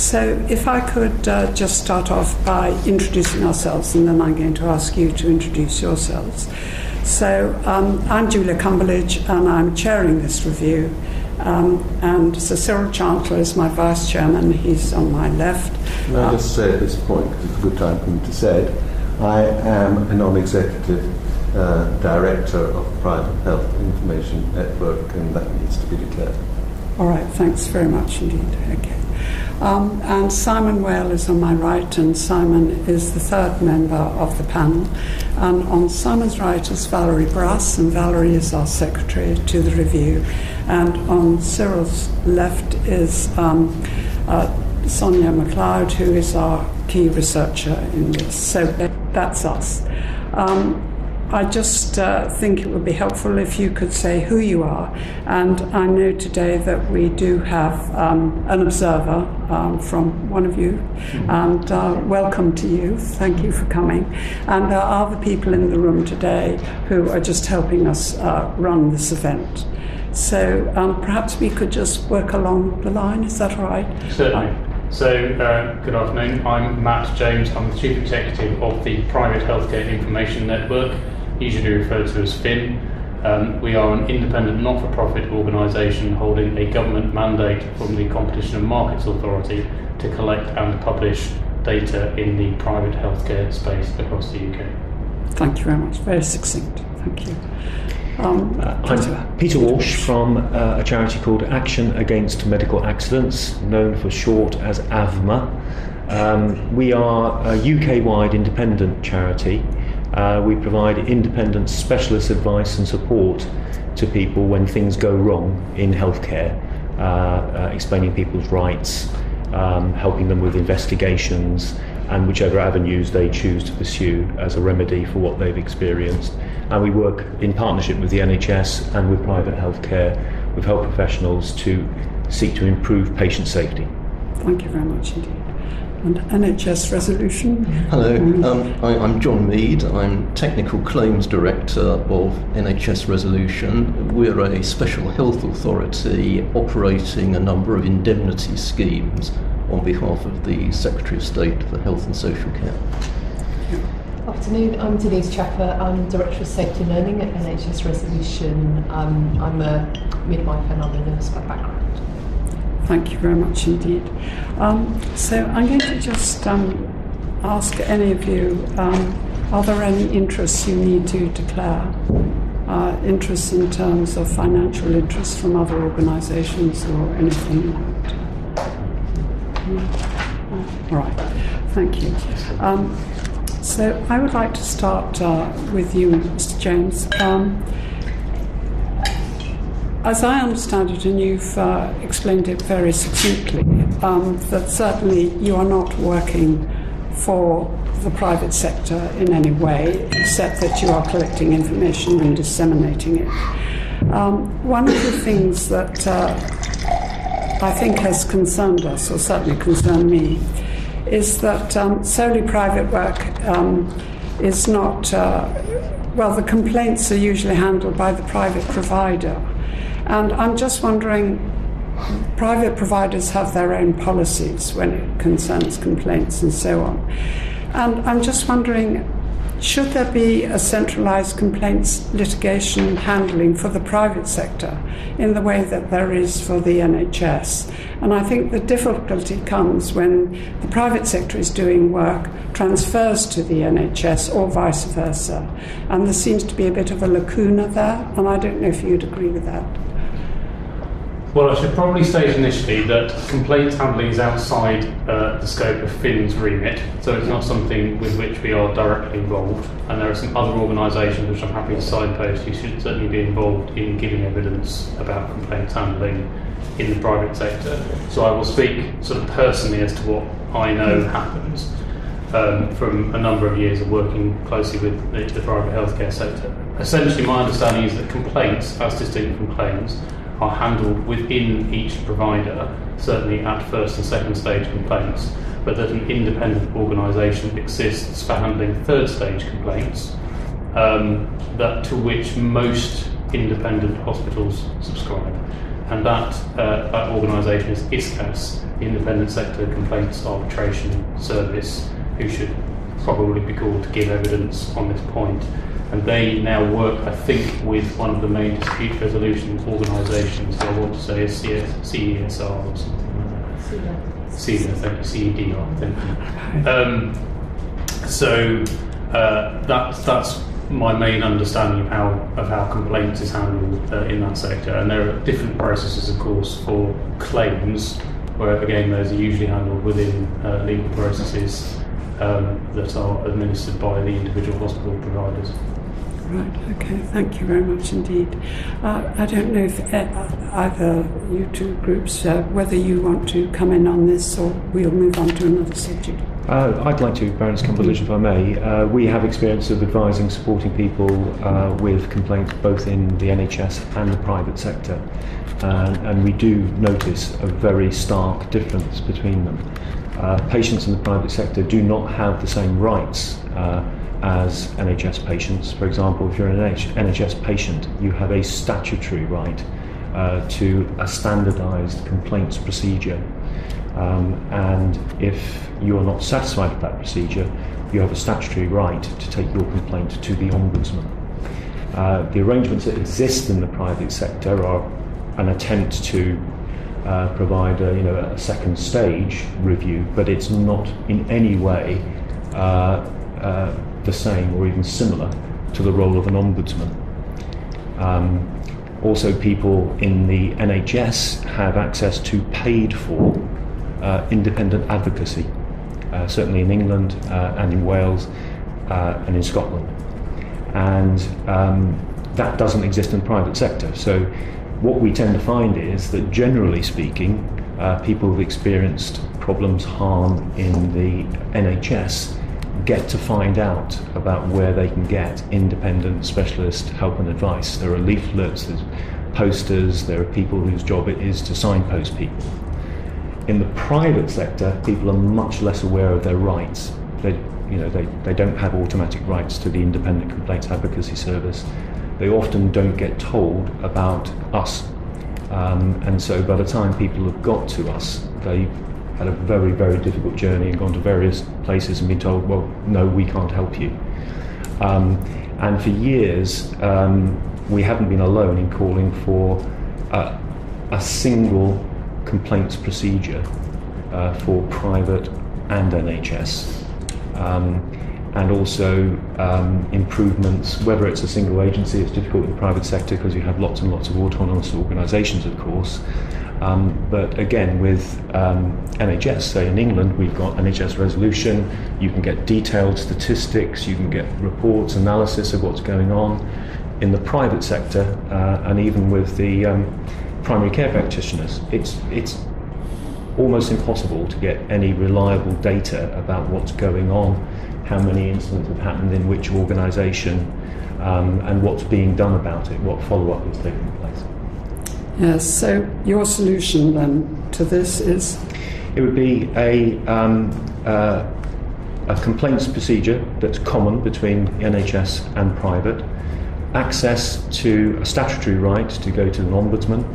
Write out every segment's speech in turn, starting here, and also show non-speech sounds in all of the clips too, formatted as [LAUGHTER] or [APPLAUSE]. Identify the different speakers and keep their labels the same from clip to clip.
Speaker 1: So, if I could uh, just start off by introducing ourselves, and then I'm going to ask you to introduce yourselves. So, um, I'm Julia Cumberlege, and I'm chairing this review. Um, and Sir Cyril Chantler is my vice chairman. He's on my left.
Speaker 2: Can I just say at this point, because it's a good time for me to say it, I am a non-executive uh, director of Private Health Information Network, and that needs to be declared.
Speaker 1: All right, thanks very much indeed. Okay. Um, and Simon Whale is on my right, and Simon is the third member of the panel. And on Simon's right is Valerie Brasse, and Valerie is our secretary to the review. And on Cyril's left is um, uh, Sonia Macleod, who is our key researcher in this. So that's us. Um, I just uh, think it would be helpful if you could say who you are. And I know today that we do have um, an observer um, from one of you. And uh, welcome to you. Thank you for coming. And there are other people in the room today who are just helping us uh, run this event. So um, perhaps we could just work along the line. Is that all right?
Speaker 3: Certainly. So, uh, good afternoon. I'm Matt James. I'm the Chief Executive of the Private Healthcare Information Network usually referred to as PHIN. Um, we are an independent not for profit organisation holding a government mandate from the Competition and Markets Authority to collect and publish data in the private healthcare space across the UK.
Speaker 1: Thank you very much. Very succinct. Thank you.
Speaker 4: Um, uh, I'm Peter Walsh from uh, a charity called Action Against Medical Accidents, known for short as AVMA. Um, we are a UK wide independent charity uh, we provide independent specialist advice and support to people when things go wrong in healthcare, uh, uh, explaining people's rights, um, helping them with investigations, and whichever avenues they choose to pursue as a remedy for what they've experienced. And we work in partnership with the NHS and with private healthcare, with health professionals to seek to improve patient safety.
Speaker 1: Thank you very much indeed and NHS resolution.
Speaker 5: Hello, um, I, am John Mead. I'm Technical Claims Director of NHS Resolution. We're a special health authority operating a number of indemnity schemes on behalf of the Secretary of State for Health and Social Care.
Speaker 6: Afternoon, I'm Denise Chaffer. I'm Director of Safety and Learning at NHS Resolution. Um, I'm a midwife and I'm a nurse by background.
Speaker 1: Thank you very much indeed. Um, so I'm going to just um, ask any of you um, are there any interests you need to declare? Uh, interests in terms of financial interests from other organisations or anything like that? All right, thank you. Um, so I would like to start uh, with you, Mr. James. As I understand it, and you've uh, explained it very succinctly, um, that certainly you are not working for the private sector in any way, except that you are collecting information and disseminating it. Um, one of the things that uh, I think has concerned us, or certainly concerned me, is that um, solely private work um, is not, uh, well, the complaints are usually handled by the private provider. And I'm just wondering private providers have their own policies when it concerns complaints and so on. And I'm just wondering should there be a centralized complaints litigation handling for the private sector in the way that there is for the NHS? And I think the difficulty comes when the private sector is doing work, transfers to the NHS, or vice versa. And there seems to be a bit of a lacuna there, and I don't know if you'd agree with that.
Speaker 3: Well, I should probably state initially that complaint handling is outside uh, the scope of PHIN's remit, so it's not something with which we are directly involved. And there are some other organisations which I'm happy to signpost who should certainly be involved in giving evidence about complaint handling in the private sector. So I will speak sort of personally as to what I know happens um, from a number of years of working closely with the, the private healthcare sector. Essentially, my understanding is that complaints, as distinct from claims, are handled within each provider, certainly at first and second stage complaints, but that an independent organisation exists for handling third stage complaints, um, that to which most independent hospitals subscribe. and that, uh, that organisation is ISCAS, the Independent Sector Complaints Arbitration Service, who should probably be called to give evidence on this point. And they now work, I think, with one of the main dispute resolution organisations, so I want to say CS, CESR or something like that. CEDR, thank you, CEDR, thank you. Um, so uh, that's that's my main understanding of how of how complaints is handled uh, in that sector. And there are different processes, of course, for claims, where again those are usually handled within uh, legal processes um, that are administered by the individual hospital providers.
Speaker 1: Right, okay, thank you very much indeed. Uh, I don't know if either you two groups, uh, whether you want to come in on this or we'll move on to another subject.
Speaker 4: Uh, I'd like to, Baroness Cumberlege, if I may. Uh, we have experience of advising, supporting people uh, with complaints both in the NHS and the private sector. Uh, and we do notice a very stark difference between them. Uh, patients in the private sector do not have the same rights uh, as NHS patients. For example, if you're an NHS patient, you have a statutory right uh, to a standardised complaints procedure. Um, and if you are not satisfied with that procedure, you have a statutory right to take your complaint to the Ombudsman. Uh, the arrangements that exist in the private sector are an attempt to uh, provide a, you know, a second stage review, but it's not in any way uh, uh the same or even similar to the role of an ombudsman. Um, also, people in the NHS have access to paid for uh, independent advocacy, uh, certainly in England uh, and in Wales uh, and in Scotland. And um, that doesn't exist in the private sector. So, what we tend to find is that generally speaking, uh, people who've experienced problems, harm in the NHS get to find out about where they can get independent specialist help and advice. There are leaflets, there's posters, there are people whose job it is to signpost people. In the private sector, people are much less aware of their rights. They, you know, they, they don't have automatic rights to the Independent Complaints Advocacy Service. They often don't get told about us. Um, and so by the time people have got to us, they had a very, very difficult journey and gone to various places and been told, well, no, we can't help you. Um, and for years, um, we haven't been alone in calling for uh, a single complaints procedure uh, for private and NHS. Um, and also um, improvements, whether it's a single agency, it's difficult in the private sector because you have lots and lots of autonomous organisations, of course, um, but again, with um, NHS, say in England, we've got NHS resolution, you can get detailed statistics, you can get reports, analysis of what's going on. In the private sector, uh, and even with the um, primary care practitioners, it's, it's almost impossible to get any reliable data about what's going on, how many incidents have happened in which organisation, um, and what's being done about it, what follow up is taking place.
Speaker 1: Yes, so your solution then to this is?
Speaker 4: It would be a, um, uh, a complaints procedure that's common between NHS and private, access to a statutory right to go to an ombudsman,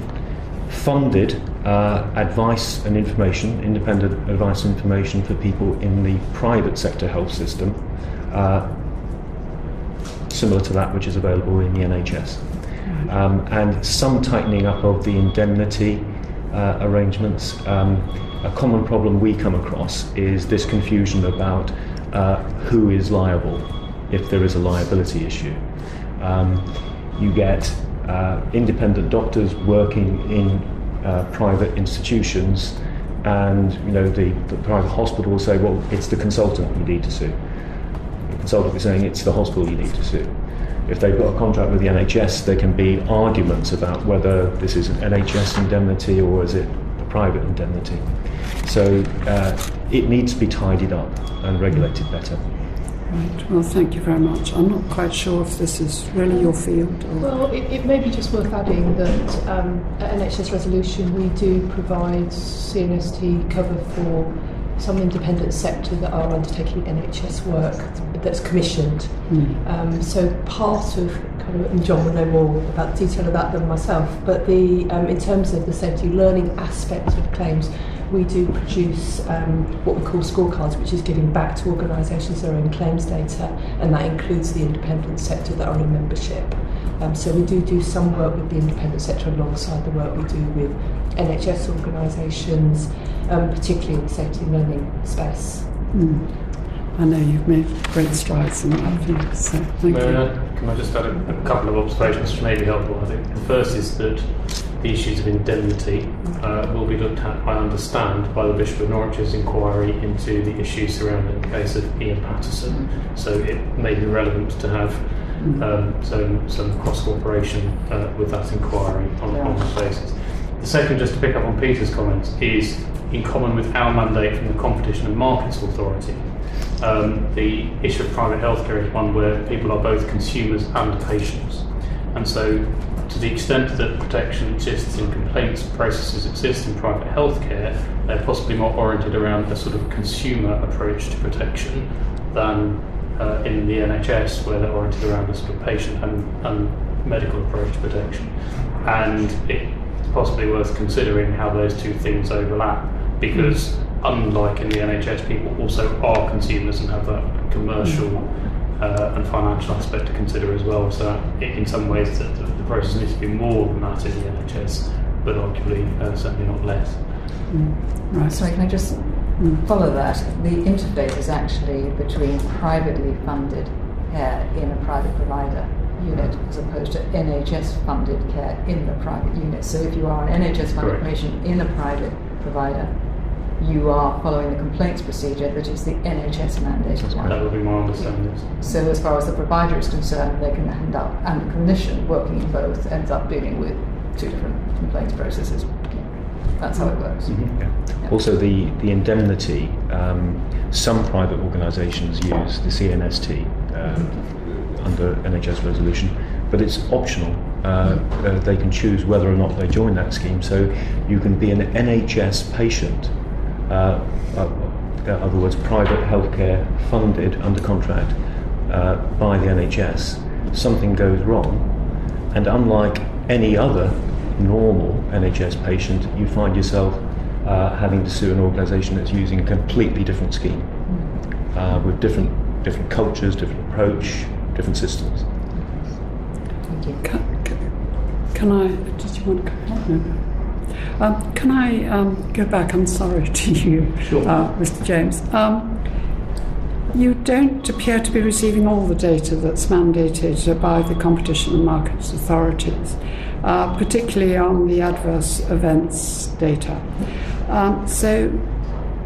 Speaker 4: funded uh, advice and information, independent advice and information for people in the private sector health system, uh, similar to that which is available in the NHS um, and some tightening up of the indemnity uh, arrangements. Um, a common problem we come across is this confusion about uh, who is liable if there is a liability issue. Um, you get uh, independent doctors working in uh, private institutions and you know the, the private hospital will say well it's the consultant you need to sue the consultant will be saying it's the hospital you need to sue if they've got a contract with the NHS, there can be arguments about whether this is an NHS indemnity or is it a private indemnity. So uh, it needs to be tidied up and regulated better.
Speaker 1: Right. Well, thank you very much. I'm not quite sure if this is really your field. Or...
Speaker 6: Well, it, it may be just worth adding that um, at NHS Resolution we do provide CNST cover for some independent sector that are undertaking NHS work that's commissioned. Mm. Um, so part of kind of, and John will know more about detail about them myself. But the um, in terms of the safety learning aspect of claims, we do produce um, what we call scorecards, which is giving back to organisations their own claims data, and that includes the independent sector that are in membership. Um, so we do do some work with the independent sector alongside the work we do with NHS organisations, um, particularly in the safety learning space.
Speaker 1: I know you've made great strides in that field, so thank
Speaker 3: May
Speaker 1: you.
Speaker 3: Can I just add a, a couple of observations which may be helpful? I think the first is that the issues of indemnity uh, will be looked at, I understand, by the Bishop of Norwich's inquiry into the issues surrounding the case of Ian Paterson. So it may be relevant to have um, some, some cross cooperation uh, with that inquiry on, on that basis. The second, just to pick up on Peter's comments, is in common with our mandate from the Competition and Markets Authority. Um, the issue of private healthcare is one where people are both consumers and patients. And so, to the extent that protection exists and complaints processes exist in private healthcare, they're possibly more oriented around a sort of consumer approach to protection than uh, in the NHS, where they're oriented around a sort of patient and, and medical approach to protection. And it's possibly worth considering how those two things overlap, because unlike in the NHS, people also are consumers and have that commercial uh, and financial aspect to consider as well. So, in some ways, the, the, process needs to be more than that in the NHS, but arguably uh, certainly not less.
Speaker 1: Right.
Speaker 7: Sorry, can I just Mm. follow that? The interface is actually between privately funded care in a private provider unit as opposed to NHS funded care in the private unit. So if you are an NHS funded
Speaker 3: Correct.
Speaker 7: patient in a private provider, you are following the complaints procedure that is the NHS mandated one.
Speaker 3: That would be my understanding.
Speaker 7: So as far as the provider is concerned, they can end up, and the clinician working in both ends up dealing with two different complaints processes. That's how it works.
Speaker 4: Yeah. Also, the, the indemnity, um, some private organisations use the CNST uh, under NHS resolution, but it's optional. Uh, uh, they can choose whether or not they join that scheme. So you can be an NHS patient, uh, uh, in other words, private healthcare funded under contract uh, by the NHS. Something goes wrong, and unlike any other normal NHS patient, you find yourself uh, having to sue an organisation that's using a completely different scheme uh, with different different cultures, different approach, different systems.
Speaker 1: Can, can, can I, did you want to come on? Um, can I um, go back, I'm sorry, [LAUGHS] to you,
Speaker 3: Sure.
Speaker 1: uh, Mr. James. Um, you don't appear to be receiving all the data that's mandated by the Competition and Markets authorities, uh, particularly on the adverse events data. Um, so,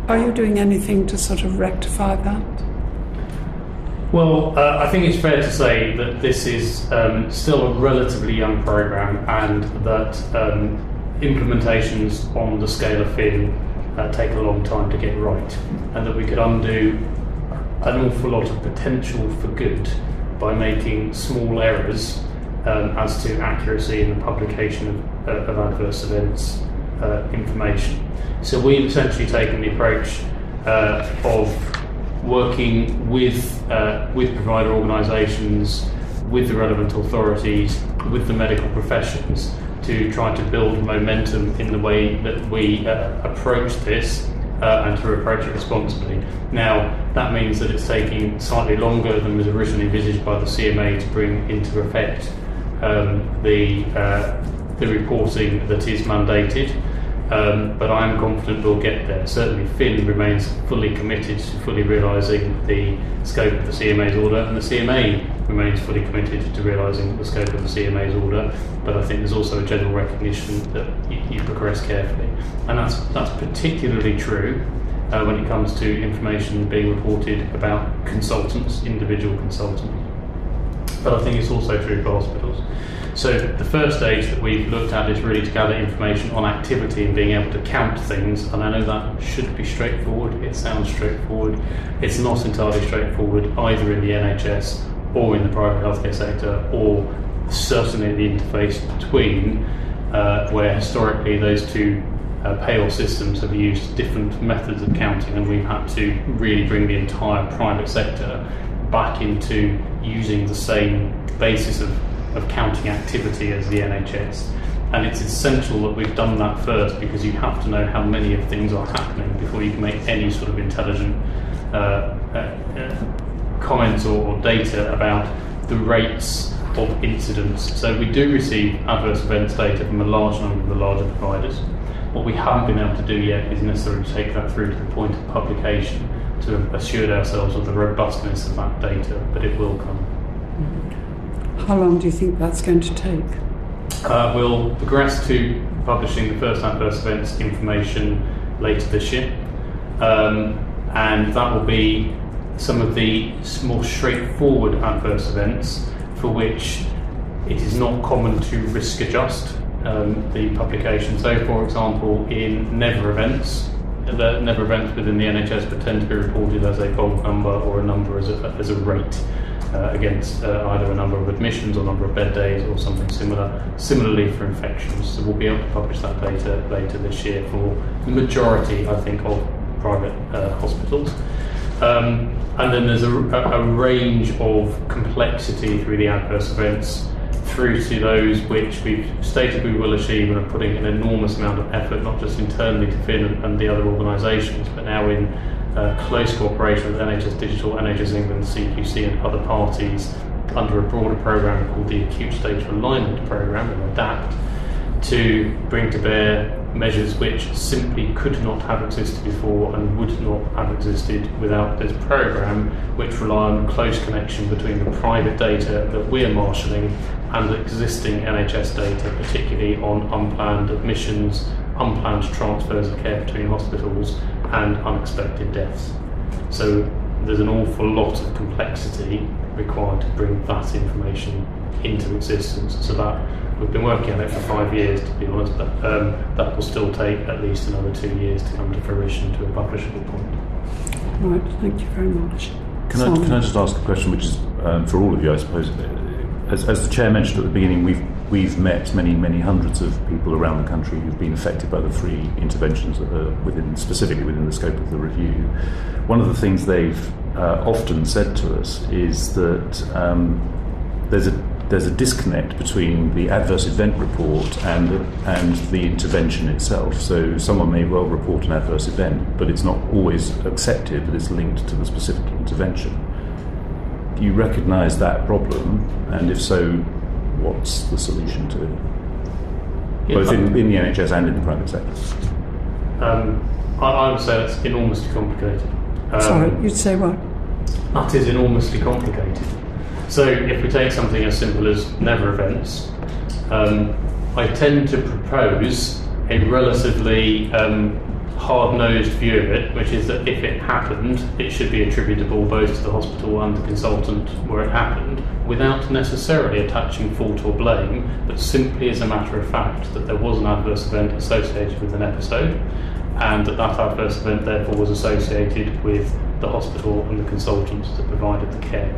Speaker 1: are you doing anything to sort of rectify that?
Speaker 3: Well, uh, I think it's fair to say that this is um, still a relatively young program and that um, implementations on the scale of PHIN uh, take a long time to get right, and that we could undo an awful lot of potential for good by making small errors um, as to accuracy in the publication of, uh, of adverse events uh, information. So we've essentially taken the approach uh, of working with uh, with provider organisations, with the relevant authorities, with the medical professions to try to build momentum in the way that we uh, approach this uh, and to approach it responsibly. Now, that means that it's taking slightly longer than was originally envisaged by the CMA to bring into effect um, the uh, the reporting that is mandated. Um, but I am confident we'll get there. Certainly, PHIN remains fully committed to fully realising the scope of the CMA's order, and the CMA remains fully committed to realising the scope of the CMA's order. But I think there's also a general recognition that you, you progress carefully, and that's that's particularly true uh, when it comes to information being reported about consultants, individual consultants. But I think it's also true for hospitals. So the first stage that we've looked at is really to gather information on activity and being able to count things. And I know that should be straightforward. It sounds straightforward. It's not entirely straightforward either in the NHS or in the private healthcare sector, or certainly the interface between, uh, where historically those two uh, payroll systems have used different methods of counting, and we've had to really bring the entire private sector back into using the same basis of, of counting activity as the NHS. And it's essential that we've done that first because you have to know how many of things are happening before you can make any sort of intelligent uh, uh, uh, comments or, or data about the rates of incidents. So we do receive adverse events data from a large number of the larger providers. What we haven't been able to do yet is necessarily take that through to the point of publication to assure ourselves of the robustness of that data, but it will come.
Speaker 1: How long do you think that's going to take?
Speaker 3: Uh, we'll progress to publishing the first adverse events information later this year, um, and that will be some of the more straightforward adverse events for which it is not common to risk adjust um, the publication. So, for example, in never events, the never events within the NHS but tend to be reported as a bulk number or a number as a, as a rate. Uh, against uh, either a number of admissions or number of bed days or something similar. Similarly for infections, so we'll be able to publish that data later this year for the majority, I think, of private uh, hospitals. Um, and then there's a, a, range of complexity through the adverse events through to those which we've stated we will achieve and are putting an enormous amount of effort, not just internally to PHIN and, and the other organisations, but now in uh, close cooperation with NHS Digital, NHS England, CQC, and other parties under a broader programme called the Acute Stage Alignment Programme, or ADAPT, to bring to bear measures which simply could not have existed before and would not have existed without this programme, which rely on close connection between the private data that we're marshalling and existing NHS data, particularly on unplanned admissions, unplanned transfers of care between hospitals, and unexpected deaths. So there's an awful lot of complexity required to bring that information into existence. So that we've been working on it for five years, to be honest, but um, that will still take at least another two years to come to fruition to a publishable point.
Speaker 1: Right, thank you very much.
Speaker 8: Can I, can I just ask a question, which is um, for all of you, I suppose? As, as the chair mentioned at the beginning, we've we've met many many hundreds of people around the country who've been affected by the three interventions that are within specifically within the scope of the review. One of the things they've uh, often said to us is that um, there's a there's a disconnect between the adverse event report and and the intervention itself. So someone may well report an adverse event, but it's not always accepted that it's linked to the specific intervention. Do you recognise that problem, and if so, what's the solution to it? Both in, in the NHS and in the private sector.
Speaker 3: Um, I, I, would say it's enormously complicated. Um,
Speaker 1: Sorry, you'd say what?
Speaker 3: That is enormously complicated. So if we take something as simple as never events, um, I tend to propose a relatively um, hard-nosed view of it, which is that if it happened, it should be attributable both to the hospital and the consultant where it happened, without necessarily attaching fault or blame, but simply as a matter of fact that there was an adverse event associated with an episode, and that that adverse event therefore was associated with the hospital and the consultants that provided the care.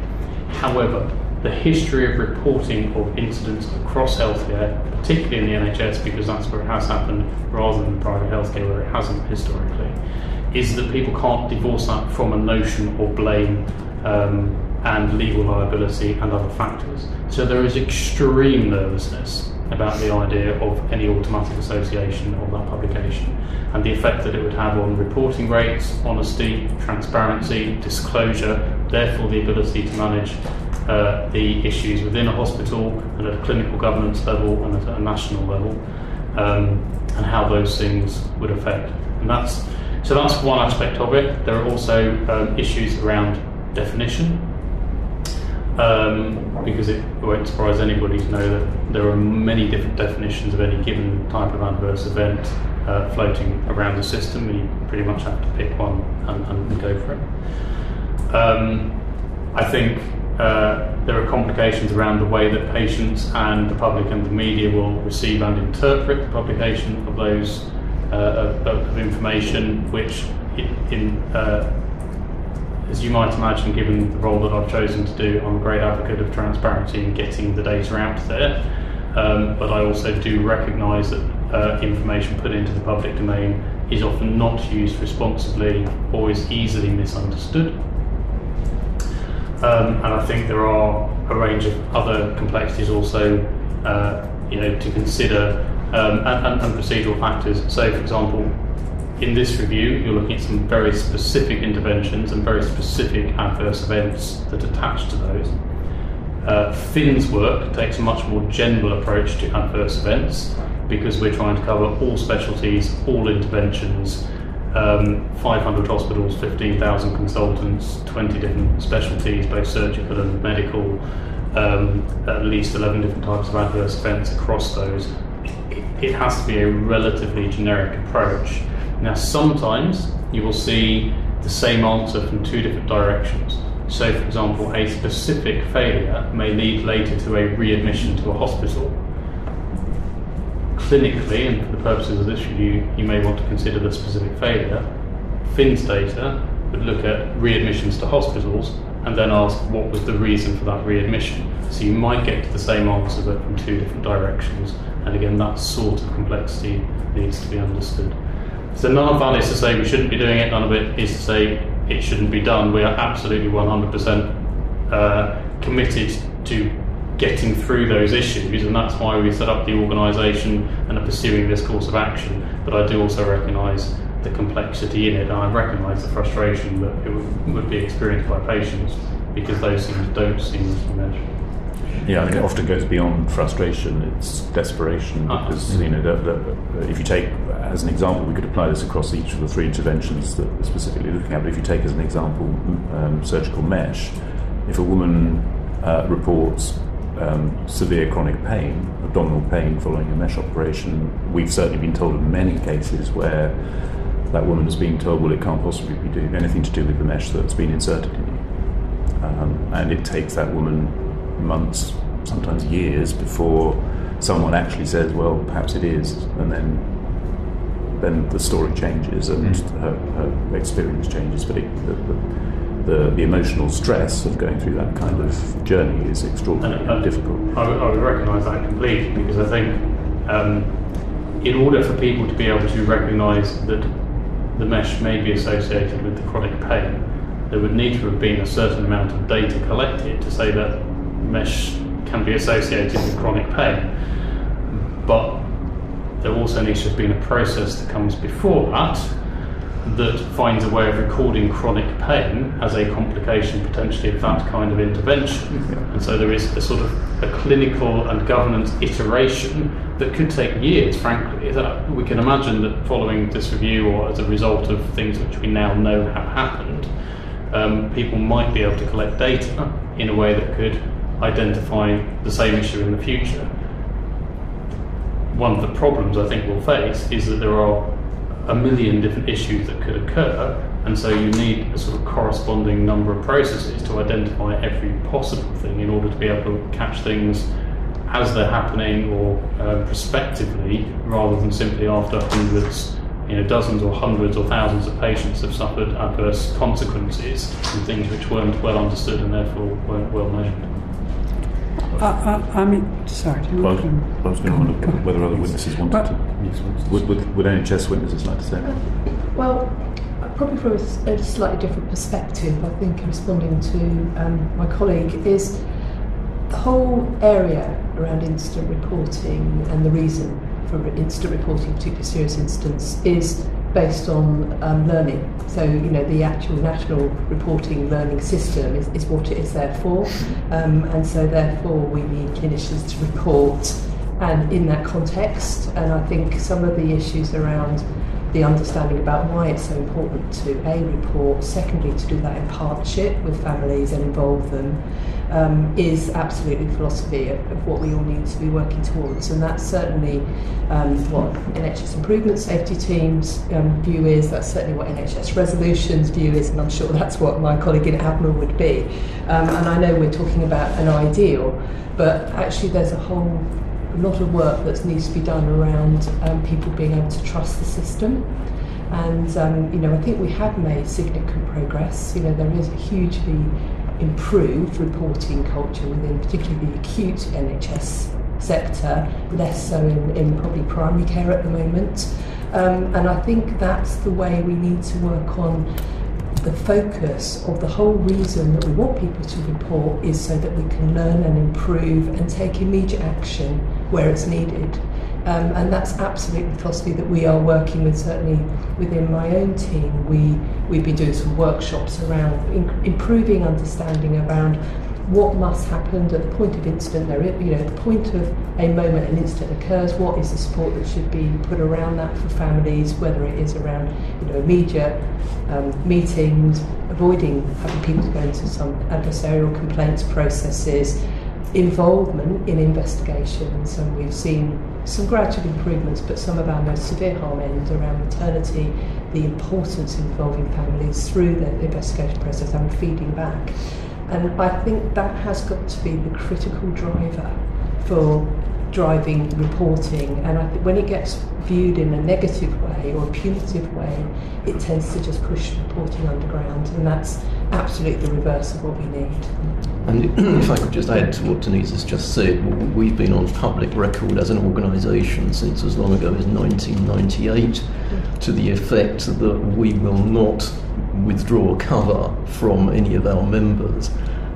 Speaker 3: However, the history of reporting of incidents across healthcare, particularly in the NHS, because that's where it has happened, rather than private healthcare where it hasn't historically, is that people can't divorce that from a notion of blame um, and legal liability and other factors. So there is extreme nervousness about the idea of any automatic association of that publication and the effect that it would have on reporting rates, honesty, transparency, disclosure, therefore the ability to manage uh, the issues within a hospital and at a clinical governance level and at a national level, um, and how those things would affect. And that's so that's one aspect of it. There are also um, issues around definition, um, because it won't surprise anybody to know that there are many different definitions of any given type of adverse event uh, floating around the system, and you pretty much have to pick one and, and go for it. Um, I think uh, there are complications around the way that patients and the public and the media will receive and interpret the publication of those uh, of, of, information, which in, uh, as you might imagine, given the role that I've chosen to do, I'm a great advocate of transparency and getting the data out there. Um, but I also do recognise that uh, information put into the public domain is often not used responsibly or is easily misunderstood. Um, and I think there are a range of other complexities also, uh, you know, to consider um, and, and, procedural factors. So, for example, in this review, you're looking at some very specific interventions and very specific adverse events that attach to those. Uh, PHIN's work takes a much more general approach to adverse events because we're trying to cover all specialties, all interventions, um, 500 hospitals, 15,000 consultants, 20 different specialties, both surgical and medical, um, at least 11 different types of adverse events across those. It, it has to be a relatively generic approach. Now, sometimes you will see the same answer from two different directions. So, for example, a specific failure may lead later to a readmission to a hospital. Clinically, and for the purposes of this review, you may want to consider the specific failure. PHIN's data would look at readmissions to hospitals and then ask what was the reason for that readmission. So you might get to the same answer but from two different directions. And again, that sort of complexity needs to be understood. So none of that is to say we shouldn't be doing it, none of it is to say it shouldn't be done. We are absolutely 100% uh, committed to getting through those issues, and that's why we set up the organisation and are pursuing this course of action. But I do also recognise the complexity in it, and I recognise the frustration that it would, would be experienced by patients because those things don't seamlessly mesh.
Speaker 8: Yeah, I think it often goes beyond frustration. It's desperation
Speaker 3: Ah.
Speaker 8: because you know, if you take as an example, we could apply this across each of the three interventions that we're specifically looking at. But if you take as an example um, surgical mesh, if a woman uh, reports um, severe chronic pain, abdominal pain following a mesh operation, we've certainly been told of many cases where that woman has been told, well, it can't possibly be doing anything to do with the mesh that's been inserted in you. Um, and it takes that woman months, sometimes years, before someone actually says, well, perhaps it is, and then then the story changes and her, her experience changes. But it, the, the, the, the emotional stress of going through that kind of journey is extraordinarily
Speaker 3: And, uh,
Speaker 8: difficult.
Speaker 3: I, would- I would recognise that completely because I think um, in order for people to be able to recognise that the mesh may be associated with the chronic pain, there would need to have been a certain amount of data collected to say that mesh can be associated with chronic pain. But there also needs to have been a process that comes before that that finds a way of recording chronic pain as a complication potentially of that kind of intervention. And so there is a sort of a clinical and governance iteration that could take years, frankly. That we can imagine that following this review or as a result of things which we now know have happened, um, people might be able to collect data in a way that could identify the same issue in the future one of the problems I think we'll face is that there are a million different issues that could occur, and so you need a sort of corresponding number of processes to identify every possible thing in order to be able to catch things as they're happening or um, prospectively rather than simply after hundreds, you know, dozens or hundreds or thousands of patients have suffered adverse consequences and things which weren't well understood and therefore weren't well measured.
Speaker 1: I, I, I mean, sorry. do you
Speaker 8: Well,
Speaker 1: want to-
Speaker 8: I was going to wonder whether other witnesses wanted
Speaker 1: But-
Speaker 8: to. Would, would, would NHS witnesses like to say anything?
Speaker 6: Well, probably from a slightly different perspective, I think, responding to um, my colleague, is the whole area around instant reporting and the reason for instant reporting, particularly serious incidents, is based on um, learning. So, you know, the actual national reporting learning system is, is what it is there for. Um, and so, therefore, we need clinicians to report and in that context. And I think some of the issues around the understanding about why it's so important to a report, secondly to do that in partnership with families and involve them, um, is absolutely the philosophy of, of what we all need to be working towards, and that's certainly um, what NHS improvement safety teams um, view is. That's certainly what NHS resolutions view is, and I'm sure that's what my colleague in AvMA would be. Um, and I know we're talking about an ideal, but actually there's a whole lot of work that needs to be done around um, people being able to trust the system. And um, you know, I think we have made significant progress. You know, there is a hugely improved reporting culture within, particularly the acute NHS sector, less so in, in probably primary care at the moment. Um, and I think that's the way we need to work on the focus of the whole reason that we want people to report is so that we can learn and improve and take immediate action where it's needed. Um, and that's absolutely the philosophy that we are working with, certainly within my own team. We, we've been doing some workshops around in, improving understanding around what must happen at the point of incident, there, you know, the point of a moment an incident occurs, what is the support that should be put around that for families, whether it is around, you know, immediate um, meetings, avoiding having people go into some adversarial complaints processes, involvement in investigations, and we've seen some gradual improvements, but some of our most severe harm ends around maternity, the importance of involving families through the investigation process and feeding back. And I think that has got to be the critical driver for driving reporting. And I think when it gets viewed in a negative way or a punitive way, it tends to just push reporting underground. And that's absolutely the reverse of what we need.
Speaker 5: And [CLEARS THROAT] if I could just add to what Denise has just said, we've been on public record as an organisation since as long ago as 1998 to the effect that we will not withdraw cover from any of our members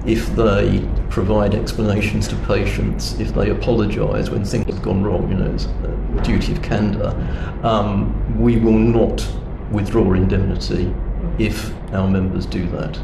Speaker 5: if they provide explanations to patients, if they apologise when things have gone wrong, you know, it's a duty of candour, um, we will not withdraw indemnity if our members do that.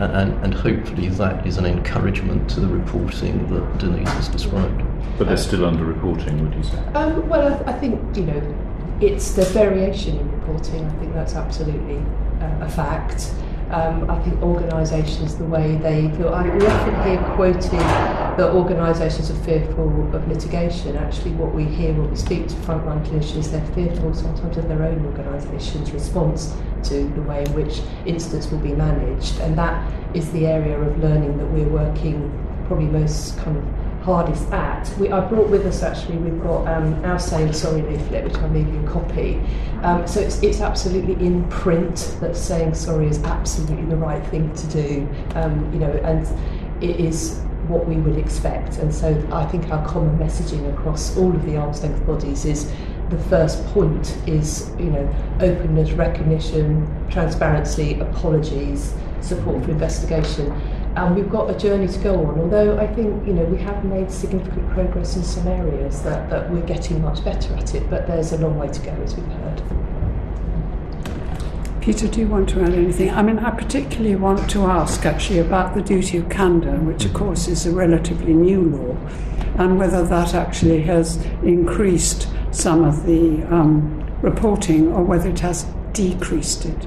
Speaker 5: And, and hopefully that is an encouragement to the reporting that Denise has described.
Speaker 8: But they're still under reporting, would you say?
Speaker 6: Um, well, I, I think, you know, it's the variation in reporting. I think that's absolutely uh, a fact. Um, I think organisations, the way they feel, I, we often hear quoted that organisations are fearful of litigation. Actually, what we hear when we speak to frontline clinicians, they're fearful sometimes of their own organisation's response to the way in which incidents will be managed. And that is the area of learning that we're working probably most kind of hardest at. We, I brought with us actually, we've got um, our Saying Sorry leaflet, which I'll leave you a copy. Um, so it's, it's absolutely in print that saying sorry is absolutely the right thing to do, um, you know, and it is what we would expect. And so I think our common messaging across all of the arm's length bodies is the first point is, you know, openness, recognition, transparency, apologies, support for investigation and we've got a journey to go on. Although I think you know we have made significant progress in some areas that, that we're getting much better at it, but there's a long way to go, as we've heard.
Speaker 1: Peter, do you want to add anything? I mean, I particularly want to ask actually about the duty of candour, which of course is a relatively new law, and whether that actually has increased some of the um, reporting or whether it has decreased it.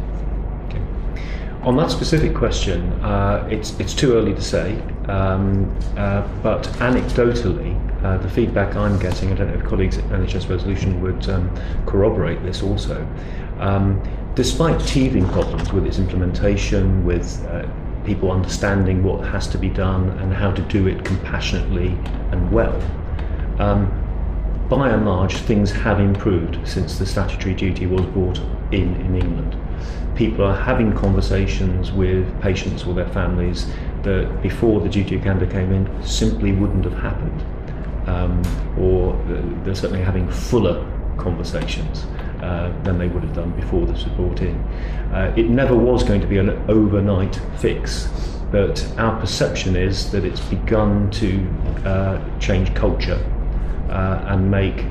Speaker 4: On that specific question, uh, it's, it's too early to say, um, uh, but anecdotally, uh, the feedback I'm getting, I don't know if colleagues at NHS Resolution would um, corroborate this also, um, despite teething problems with its implementation, with uh, people understanding what has to be done and how to do it compassionately and well, um, by and large, things have improved since the statutory duty was brought in in England people are having conversations with patients or their families that before the duty of candour came in simply wouldn't have happened. Um, or they're certainly having fuller conversations uh, than they would have done before this was brought in. Uh, it never was going to be an overnight fix, but our perception is that it's begun to uh, change culture uh, and make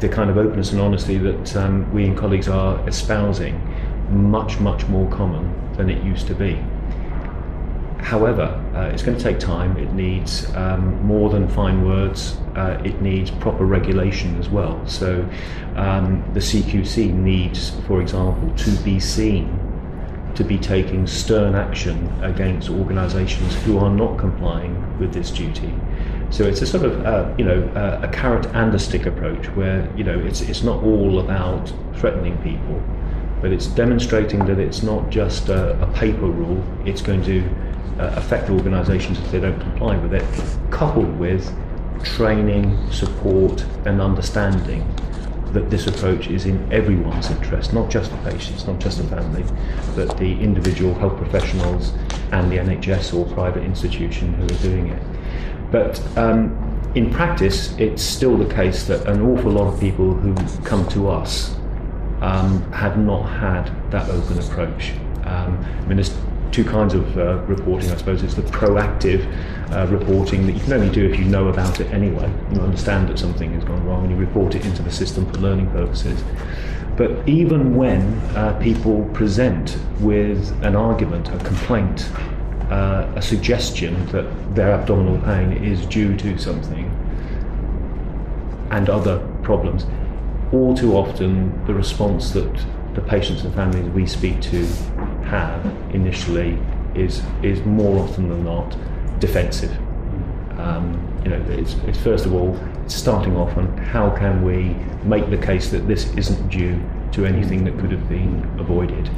Speaker 4: the kind of openness and honesty that um, we and colleagues are espousing much, much more common than it used to be. However, uh, it's going to take time. It needs um, more than fine words. Uh, it needs proper regulation as well. So, um, the CQC needs, for example, to be seen to be taking stern action against organisations who are not complying with this duty. So it's a sort of uh, you know uh, a carrot and a stick approach where you know it's it's not all about threatening people but it's demonstrating that it's not just a, a paper rule, it's going to uh, affect organisations if they don't comply with it, coupled with training, support, and understanding that this approach is in everyone's interest, not just the patients, not just the family, but the individual health professionals and the NHS or private institution who are doing it. But um, in practice, it's still the case that an awful lot of people who come to us um, have not had that open approach. Um, I mean, there's two kinds of uh, reporting, I suppose. It's the proactive uh, reporting that you can only do if you know about it anyway. You understand that something has gone wrong and you report it into the system for learning purposes. But even when uh, people present with an argument, a complaint, uh, a suggestion that their abdominal pain is due to something and other problems, all too often the response that the patients and families we speak to have initially is is more often than not defensive. Um, you know, it's, it's first of all starting off on how can we make the case that this isn't due to anything that could have been avoided,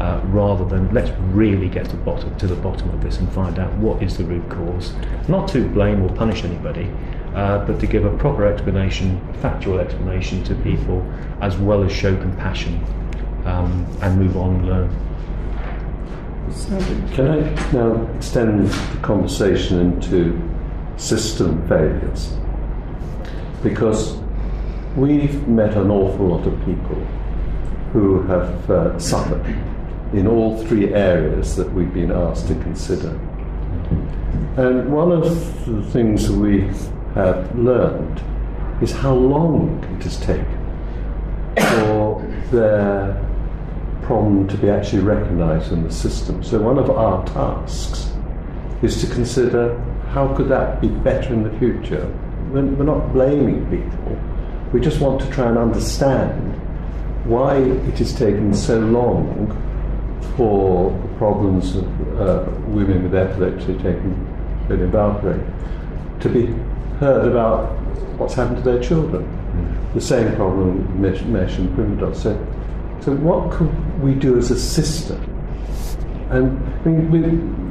Speaker 4: uh, rather than let's really get to bottom to the bottom of this and find out what is the root cause, not to blame or punish anybody, uh, but to give a proper explanation, factual explanation to people, as well as show compassion um, and move on and learn.
Speaker 2: Can I now extend the conversation into system failures? Because we've met an awful lot of people who have uh, suffered in all three areas that we've been asked to consider. And one of the things we learned is how long it has taken for their problem to be actually recognized in the system. So one of our tasks is to consider how could that be better in the future. We're, not blaming people. We just want to try and understand why it is taken so long for the problems of uh, women with epilepsy taking valproate to be heard about what's happened to their children. Mm. The same problem Mesh, Mesh and Primodos. So, so what could we do as a system? And I mean,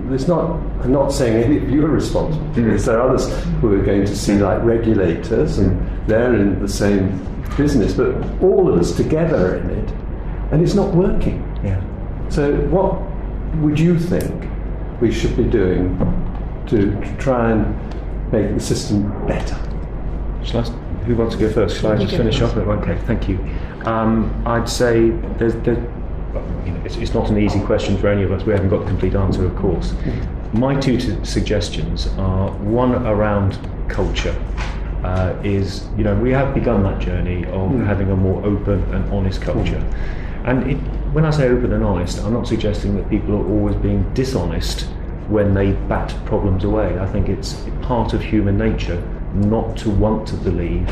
Speaker 2: we, it's not. I'm not saying any of you are responsible. Mm. There are others who are going to see like regulators, and they're in the same business, but all of us together in it, and it's not working.
Speaker 4: Yeah.
Speaker 2: So, what would you think we should be doing to, to try and make the system better.
Speaker 4: Shall I, who wants to go first? Shall I just finish off? Okay, thank you. Um, I'd say there's, there's you know, it's, it's, not an easy question for any of us. We haven't got the complete answer, of course. My two t- suggestions are one around culture. Uh, is you know we have begun that journey of mm. having a more open and honest culture, mm. and it, when I say open and honest, I'm not suggesting that people are always being dishonest when they bat problems away. I think it's part of human nature not to want to believe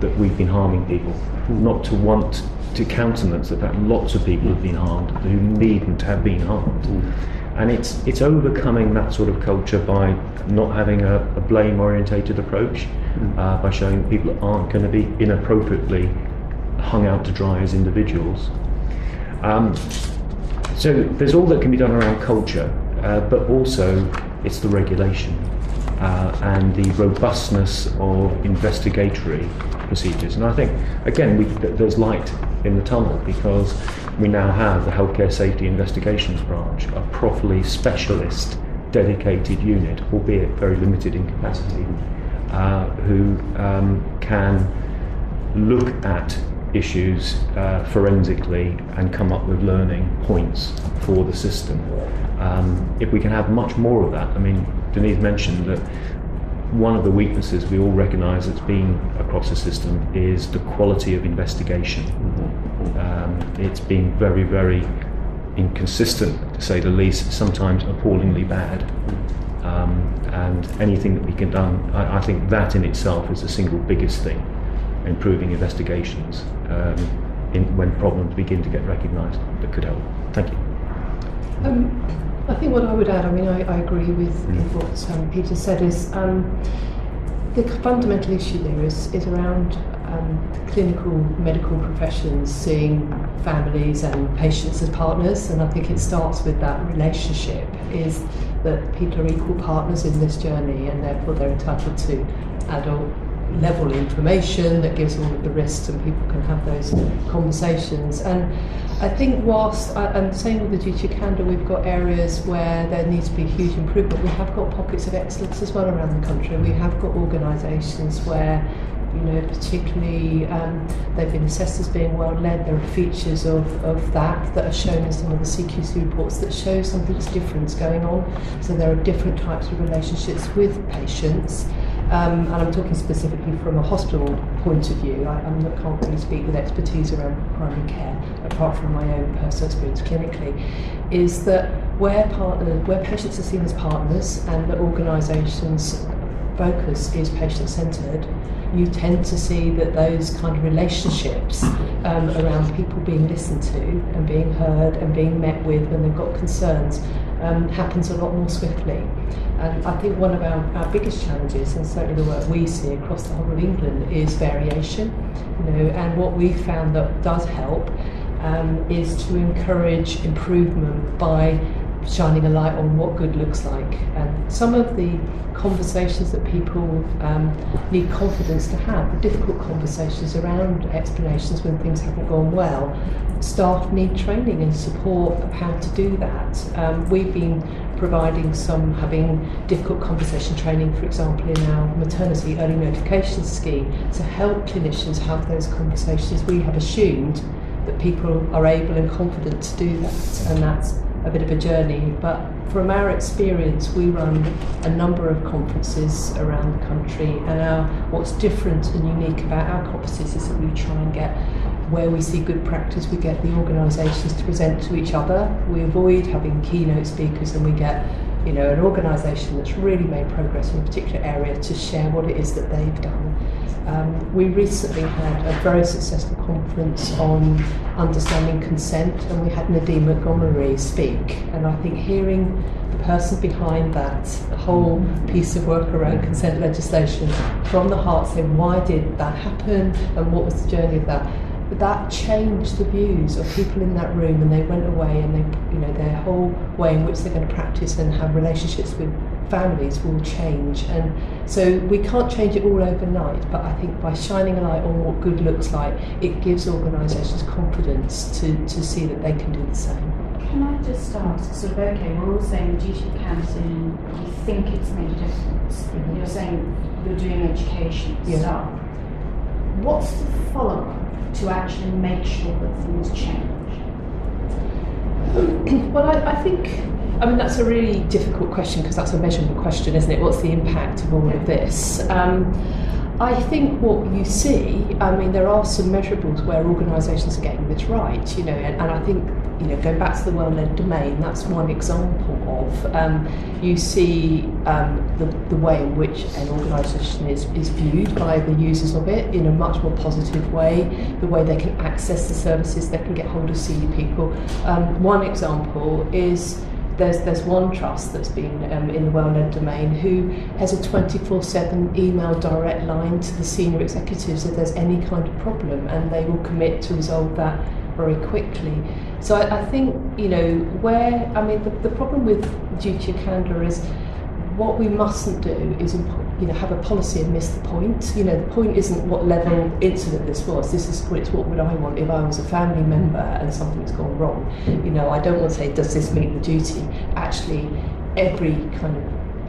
Speaker 4: that we've been harming people, not to want to countenance the fact that lots of people have been harmed who needn't have been harmed. Mm. And it's it's overcoming that sort of culture by not having a, a blame orientated approach, mm. uh, by showing that people aren't going to be inappropriately hung out to dry as individuals. Um, so there's all that can be done around culture, but also it's the regulation uh, and the robustness of investigatory procedures. And I think, again, we, there's light in the tunnel because we now have the Healthcare Safety Investigations Branch, a properly specialist, dedicated unit, albeit very limited in capacity, uh, who um, can look at issues uh, forensically and come up with learning points for the system. Um, if we can have much more of that, I mean, Denise mentioned that one of the weaknesses we all recognise that's been across the system is the quality of investigation. Um, it's been very, very inconsistent, to say the least, sometimes appallingly bad. Um, and anything that we can done, I, I, think that in itself is the single biggest thing, improving investigations um, in, when problems begin to get recognised that could help. Thank you.
Speaker 6: Um, I think what I would add, I mean, I, I agree with, mm. with what um, Peter said, is um, the fundamental issue there is, is around um, clinical medical professions seeing families and patients as partners, and I think it starts with that relationship is that people are equal partners in this journey, and therefore they're entitled to adult level information that gives all of the risks and people can have those conversations. And I think whilst, and same with the duty of candour, we've got areas where there needs to be huge improvement. We have got pockets of excellence as well around the country. We have got organisations where You know, particularly um, they've been assessed as being well led. There are features of, of that that are shown in some of the CQC reports that show something's different going on. So there are different types of relationships with patients. Um, and I'm talking specifically from a hospital point of view. I, I can't really speak with expertise around primary care, apart from my own personal experience clinically. Is that where partners, where patients are seen as partners, and the organisations focus is patient centred, you tend to see that those kind of relationships um, around people being listened to and being heard and being met with when they've got concerns um, happens a lot more swiftly. And I think one of our, our biggest challenges, and certainly the work we see across the whole of England, is variation. You know, and what we've found that does help um, is to encourage improvement by shining a light on what good looks like. And some of the conversations that people um, need confidence to have, the difficult conversations around explanations when things haven't gone well, staff need training and support of how to do that. Um, we've been providing some having difficult conversation training, for example, in our maternity early notification scheme to help clinicians have those conversations. We have assumed that people are able and confident to do that, and that's a bit of a journey. But from our experience, we run a number of conferences around the country, and our, what's different and unique about our conferences is that we try and get where we see good practice, we get the organisations to present to each other. We avoid having keynote speakers, and we get you know an organisation that's really made progress in a particular area to share what it is that they've done. Um, we recently had a very successful conference on understanding consent, and we had Nadine Montgomery speak. And I think hearing the person behind that whole piece of work around consent legislation from the heart, saying why did that happen and what was the journey of that, that changed the views of people in that room, and they went away and they, you know, their whole way in which they're going to practice and have relationships with families will change. And so we can't change it all overnight, but I think by shining a light on what good looks like, it gives organisations confidence to, to see that they can do the same.
Speaker 9: Can I just ask, sort of, okay, we're all saying duty of counselling, you think it's made a difference. Mm-hmm. You're saying you're doing education yeah. stuff. What's the follow up to actually make sure that things change? [CLEARS THROAT]
Speaker 6: well, I, I think I mean, that's a really difficult question because that's a measurable question, isn't it? What's the impact of all of this? Um, I think what you see, I mean, there are some measurables where organisations are getting this right, you know, and, and I think, you know, going back to the well-led domain, that's one example of, um, you see um, the, the way in which an organisation is, is viewed by the users of it in a much more positive way, the way they can access the services, they can get hold of senior people. Um, one example is there's there's one trust that's been um, in the well-known domain who has a 24/7 email direct line to the senior executives if there's any kind of problem, and they will commit to resolve that very quickly. So I, I think you know where I mean the, the problem with duty of candour is what we mustn't do is you know have a policy and miss the point. You know the point isn't what level incident this was. This is it's what would I want if I was a family member and something's gone wrong. You know I don't want to say does this meet the duty. Actually, every kind of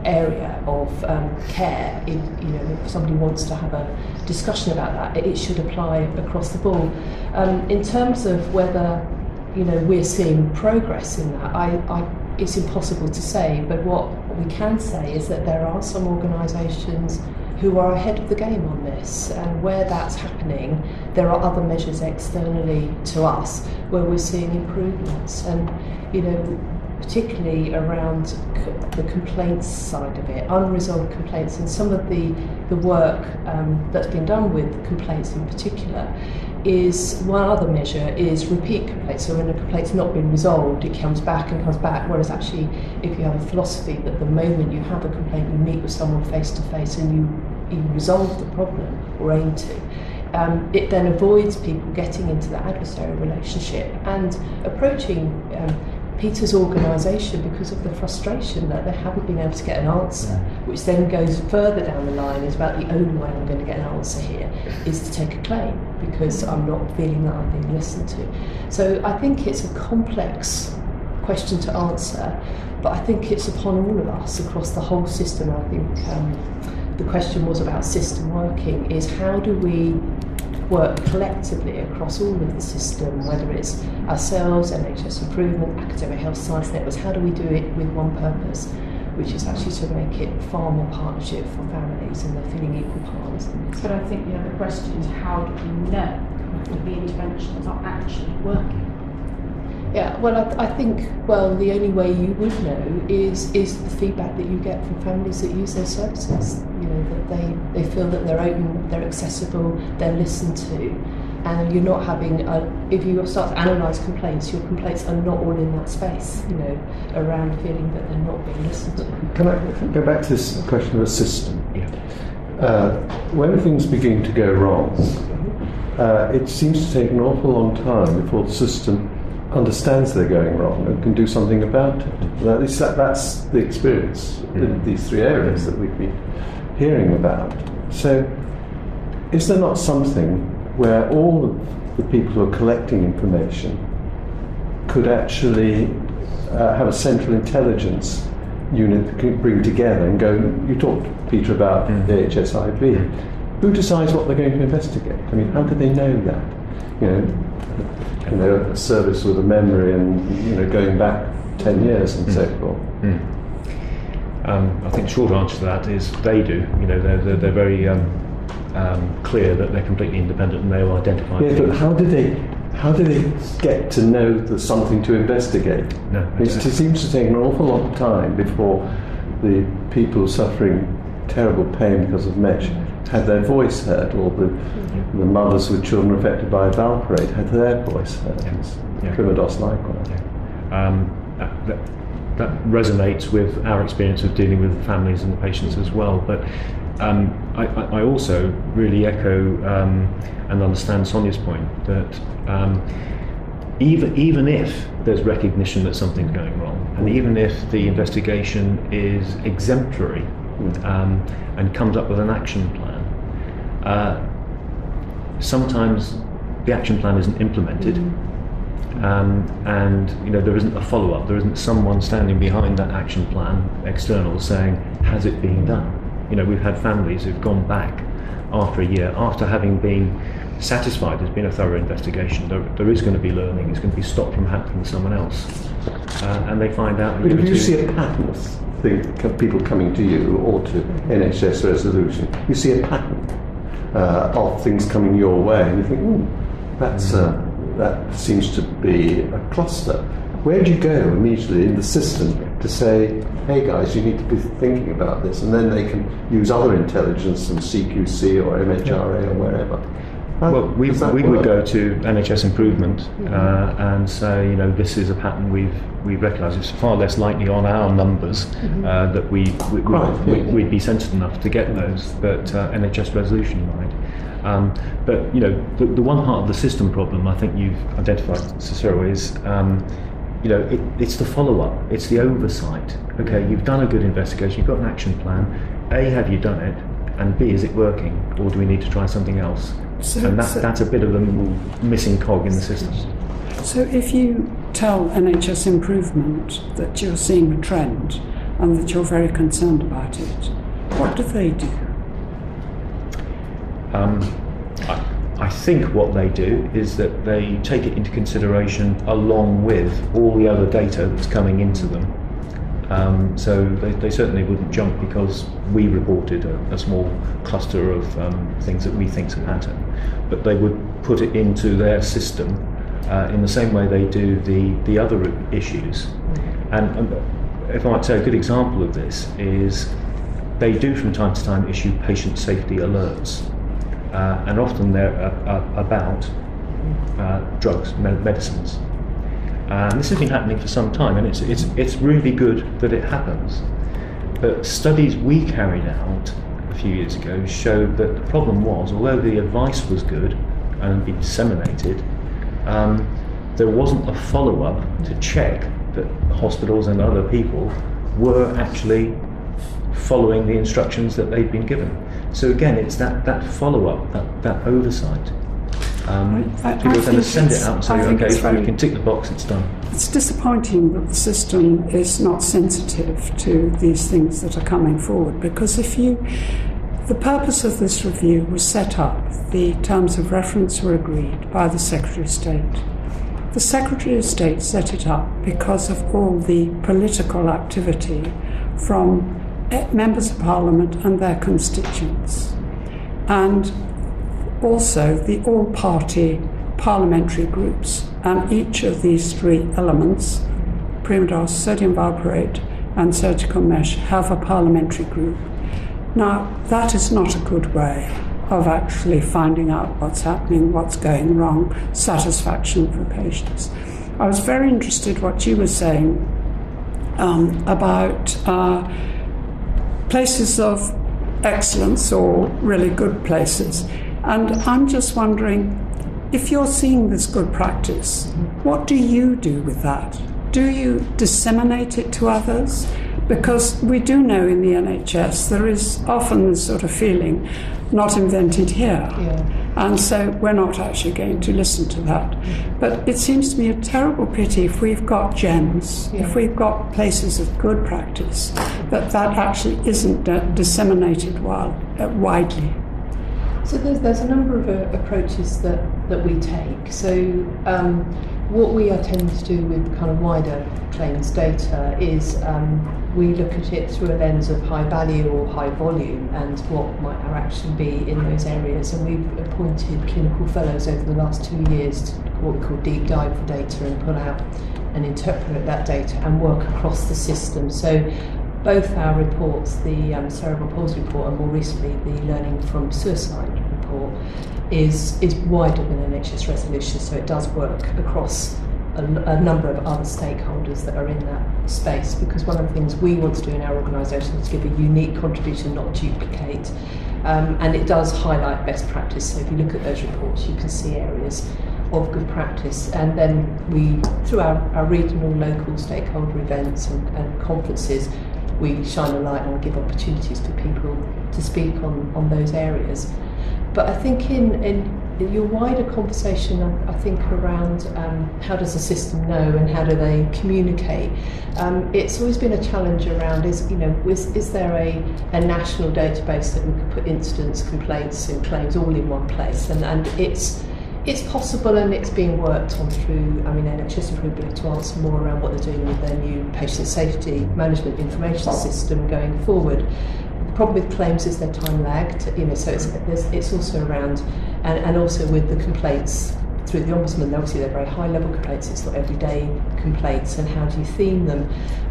Speaker 6: area of um, care, if, you know, if somebody wants to have a discussion about that, it should apply across the board. Um, in terms of whether you know we're seeing progress in that, I, I it's impossible to say, but what we can say is that there are some organisations who are ahead of the game on this, and where that's happening, there are other measures externally to us where we're seeing improvements, and you know, particularly around the complaints side of it, unresolved complaints, and some of the the work um, that's been done with complaints in particular is one other measure is repeat complaints. So when a complaint's not been resolved, it comes back and comes back. Whereas actually, if you have a philosophy that the moment you have a complaint, you meet with someone face to face and you, you resolve the problem or aim to, um, it then avoids people getting into that adversarial relationship and approaching um, Peter's organisation because of the frustration that they haven't been able to get an answer, which then goes further down the line is about the only way I'm going to get an answer here is to take a claim because I'm not feeling that I'm being listened to. So I think it's a complex question to answer, but I think it's upon all of us across the whole system. I think um, the question was about system working is how do we work collectively across all of the system, whether it's ourselves, NHS Improvement, Academic Health Science Networks, how do we do it with one purpose, which is actually to make it far more partnership for families and they're feeling equal partners in this.
Speaker 9: But I think the other question is how do we know if the interventions are actually working?
Speaker 6: Yeah, well, I, I think well the only way you would know is is the feedback that you get from families that use their services. You know that they, they feel that they're open, they're accessible, they're listened to, and you're not having a, if you start to analyse complaints, your complaints are not all in that space. You know, around feeling that they're not being listened to.
Speaker 2: Can I go back to this question of a system?
Speaker 4: Yeah.
Speaker 2: Uh, when things begin to go wrong, uh, it seems to take an awful long time before the system understands they're going wrong and can do something about it. And at least that, that's the experience in these three areas that we've been hearing about. So, is there not something where all of the people who are collecting information could actually uh, have a central intelligence unit that could bring together and go, you talked, Peter, about mm. the HSIB. Who decides what they're going to investigate? I mean, how do they know that? You know, you know, a service with a memory and you know going back ten years and so mm. forth. Mm.
Speaker 4: Um, I think the short answer to that is they do. You know, they're, they're, they're very um, um, clear that they're completely independent and they will identify
Speaker 2: Yeah, but how do they how do they get to know there's something to investigate?
Speaker 4: No,
Speaker 2: It seems to take an awful long time before the people suffering terrible pain because of mesh had their voice heard, or the, the mothers with children affected by valproate had their voice heard.
Speaker 4: Yeah.
Speaker 2: Primodos likewise.
Speaker 4: Um, that, that, resonates with our experience of dealing with families and the patients as well. But um, I, I also really echo um, and understand Sonia's point that um, even, even if there's recognition that something's going wrong, and even if the investigation is exemplary um, and comes up with an action plan, uh, sometimes the action plan isn't implemented. Um, and you know there isn't a follow-up. There isn't someone standing behind that action plan, external, saying, "Has it been done?" You know, we've had families who've gone back after a year, after having been satisfied there's been a thorough investigation. There, there is going to be learning. It's going to be stopped from happening to someone else, uh, and they find out.
Speaker 2: But if you
Speaker 4: two-
Speaker 2: see a pattern of thing, people coming to you or to NHS resolution, you see a pattern uh, of things coming your way, and you think, ooh, that's, uh, that seems to be a cluster. Where do you go immediately in the system to say, hey guys, you need to be thinking about this, and then they can use other intelligence and CQC or MHRA or wherever? How
Speaker 4: Well, we, we would go to NHS Improvement uh, and say, you know, this is a pattern we've we recognise. It's far less likely on our numbers uh, that we, we,
Speaker 2: Right,
Speaker 4: we, be sensitive enough to get those, but uh, NHS Resolution might. Um, but you know, the, the one part of the system problem I think you've identified, Sir Cyril, is um, you know, it, it's the follow-up, it's the oversight. Okay, you've done a good investigation, you've got an action plan. A, have you done it? And B, is it working, or do we need to try something else?
Speaker 1: So-
Speaker 4: and that,
Speaker 1: so-
Speaker 4: that's a bit of a missing cog in the system.
Speaker 1: So if you tell NHS Improvement that you're seeing a trend and that you're very concerned about it, what do they do?
Speaker 4: Um, I, I think what they do is that they take it into consideration along with all the other data that's coming into them. Um, so they, they certainly wouldn't jump because we reported a, a small cluster of um, things that we think's a pattern, but they would put it into their system uh, in the same way they do the, the other issues. And um, if I might say a good example of this is they do from time to time issue patient safety alerts, uh, and often they're uh, uh, about uh, drugs, me- medicines. And this has been happening for some time, and it's, it's, it's really good that it happens. But studies we carried out a few years ago showed that the problem was, although the advice was good and had been disseminated, um, there wasn't a follow up to check that hospitals and other people were actually following the instructions that they'd been given. So again, it's that, that follow up, that, that oversight. Um,
Speaker 1: I- I
Speaker 4: people tend to send it out and say,
Speaker 1: I
Speaker 4: okay, we can tick the box, it's done.
Speaker 1: It's disappointing that the system is not sensitive to these things that are coming forward because if you The purpose of this review was set up, the terms of reference were agreed by the Secretary of State. The Secretary of State set it up because of all the political activity from members of Parliament and their constituents, and also the all party parliamentary groups. And each of these three elements, Primodos, sodium valproate, and surgical mesh, have a parliamentary group. Now, that is not a good way of actually finding out what's happening, what's going wrong, satisfaction for patients. I was very interested what you were saying um, about uh, places of excellence or really good places. And I'm just wondering if you're seeing this good practice, what do you do with that? Do you disseminate it to others? Because we do know in the NHS there is often this sort of feeling not invented here.
Speaker 6: Yeah.
Speaker 1: And so we're not actually going to listen to that. But it seems to me a terrible pity if we've got gems,
Speaker 6: Yeah.
Speaker 1: if we've got places of good practice, that that actually isn't disseminated wild, uh, widely.
Speaker 6: So there's, there's a number of uh, approaches that, that we take. So um, what we are tending to do with kind of wider claims data is um, we look at it through a lens of high value or high volume and what might our action be in those areas. And we've appointed clinical fellows over the last two years to what we call deep dive for data and pull out and interpret that data and work across the system. So both our reports, the um, cerebral palsy report and more recently the learning from suicide is is wider than NHS resolution. So it does work across a, a number of other stakeholders that are in that space. Because one of the things we want to do in our organisation is give a unique contribution, not duplicate. Um, and it does highlight best practice. So if you look at those reports, you can see areas of good practice. And then we, through our, our regional, local stakeholder events and, and conferences, we shine a light and give opportunities for people to speak on, on those areas. But I think in, in your wider conversation, I I think around um, how does the system know and how do they communicate, um, it's always been a challenge around is you know is, is there a, a national database that we could put incidents, complaints, and claims all in one place, and and it's it's possible and it's being worked on through, I mean, NHS will be able to answer more around what they're doing with their new patient safety management information system going forward. problem with claims is they're time lagged, you know, so it's, it's also around, and, and also with the complaints through the Ombudsman, obviously they're very high level complaints, it's not everyday complaints, and how do you theme them?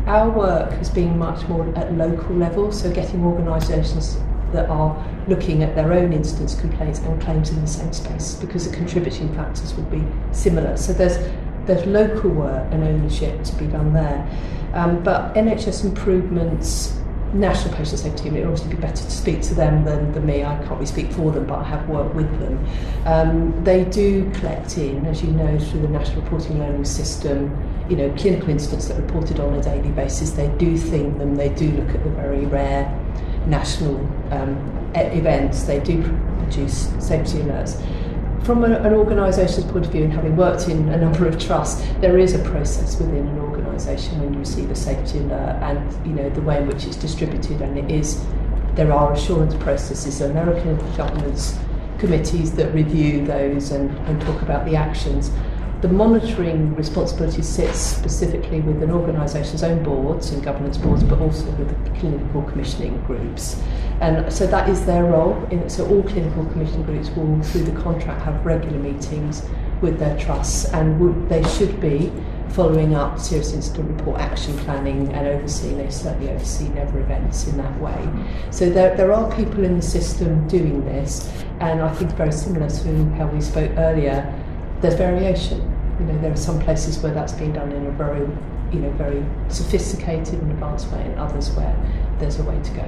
Speaker 6: Our work has been much more at local level, so getting organisations that are looking at their own instance complaints and claims in the same space because the contributing factors would be similar. So there's there's local work and ownership to be done there. Um, but NHS improvements National Patient Safety Team, it would obviously be better to speak to them than, than me. I can't really speak for them, but I have worked with them. Um, they do collect in, as you know, through the National Reporting Learning System, you know, clinical incidents that are reported on a daily basis. They do think them, they do look at the very rare national um, e-, events, they do produce safety alerts from an, an organisation's point of view and having worked in a number of trusts, there is a process within an organisation when you receive a safety alert and you know the way in which it's distributed and it is there are assurance processes. So American governments committees that review those and, and talk about the actions. The monitoring responsibility sits specifically with an organisation's own boards and governance boards, but also with the clinical commissioning groups. And so that is their role. In, so all clinical commissioning groups will, through the contract, have regular meetings with their trusts, and would, they should be following up serious incident report action planning and overseeing. They certainly oversee never events in that way. So there, there are people in the system doing this, and I think very similar to how we spoke earlier. There's variation. You know, there are some places where that's being done in a very, you know, very sophisticated and advanced way, and others where there's a way to go.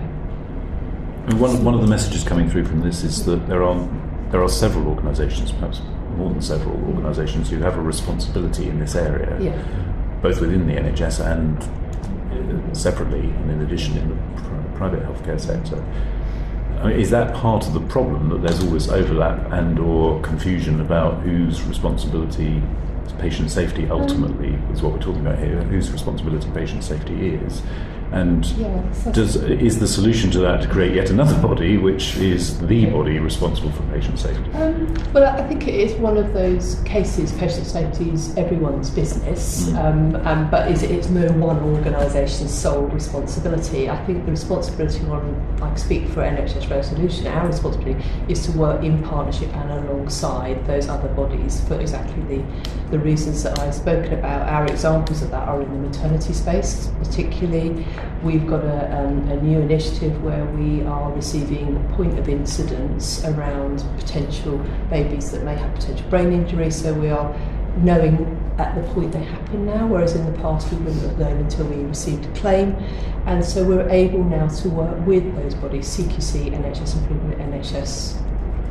Speaker 8: And one, one of the messages coming through from this is that there are there are several organisations, perhaps more than several organisations, who have a responsibility in this area,
Speaker 6: Yeah.
Speaker 8: both within the NHS and uh, separately, and in addition in the pr- private healthcare sector. I mean, is that part of the problem that there's always overlap and or confusion about whose responsibility patient safety ultimately is what we're talking about here, whose responsibility patient safety is, And does, is the solution to that to create yet another [LAUGHS] body, which is the body responsible for patient safety?
Speaker 6: Um, well, I think it is one of those cases. Patient safety is everyone's business, mm. um, um, but is, it's no one organisation's sole responsibility. I think the responsibility on, I speak for NHS Resolution, our responsibility is to work in partnership and alongside those other bodies for exactly the, the reasons that I've spoken about. Our examples of that are in the maternity space, particularly We've got a, um, a new initiative where we are receiving point of incidence around potential babies that may have potential brain injury. So we are knowing at the point they happen now, whereas in the past we wouldn't have known until we received a claim. And so we're able now to work with those bodies, CQC, NHS Improvement, NHS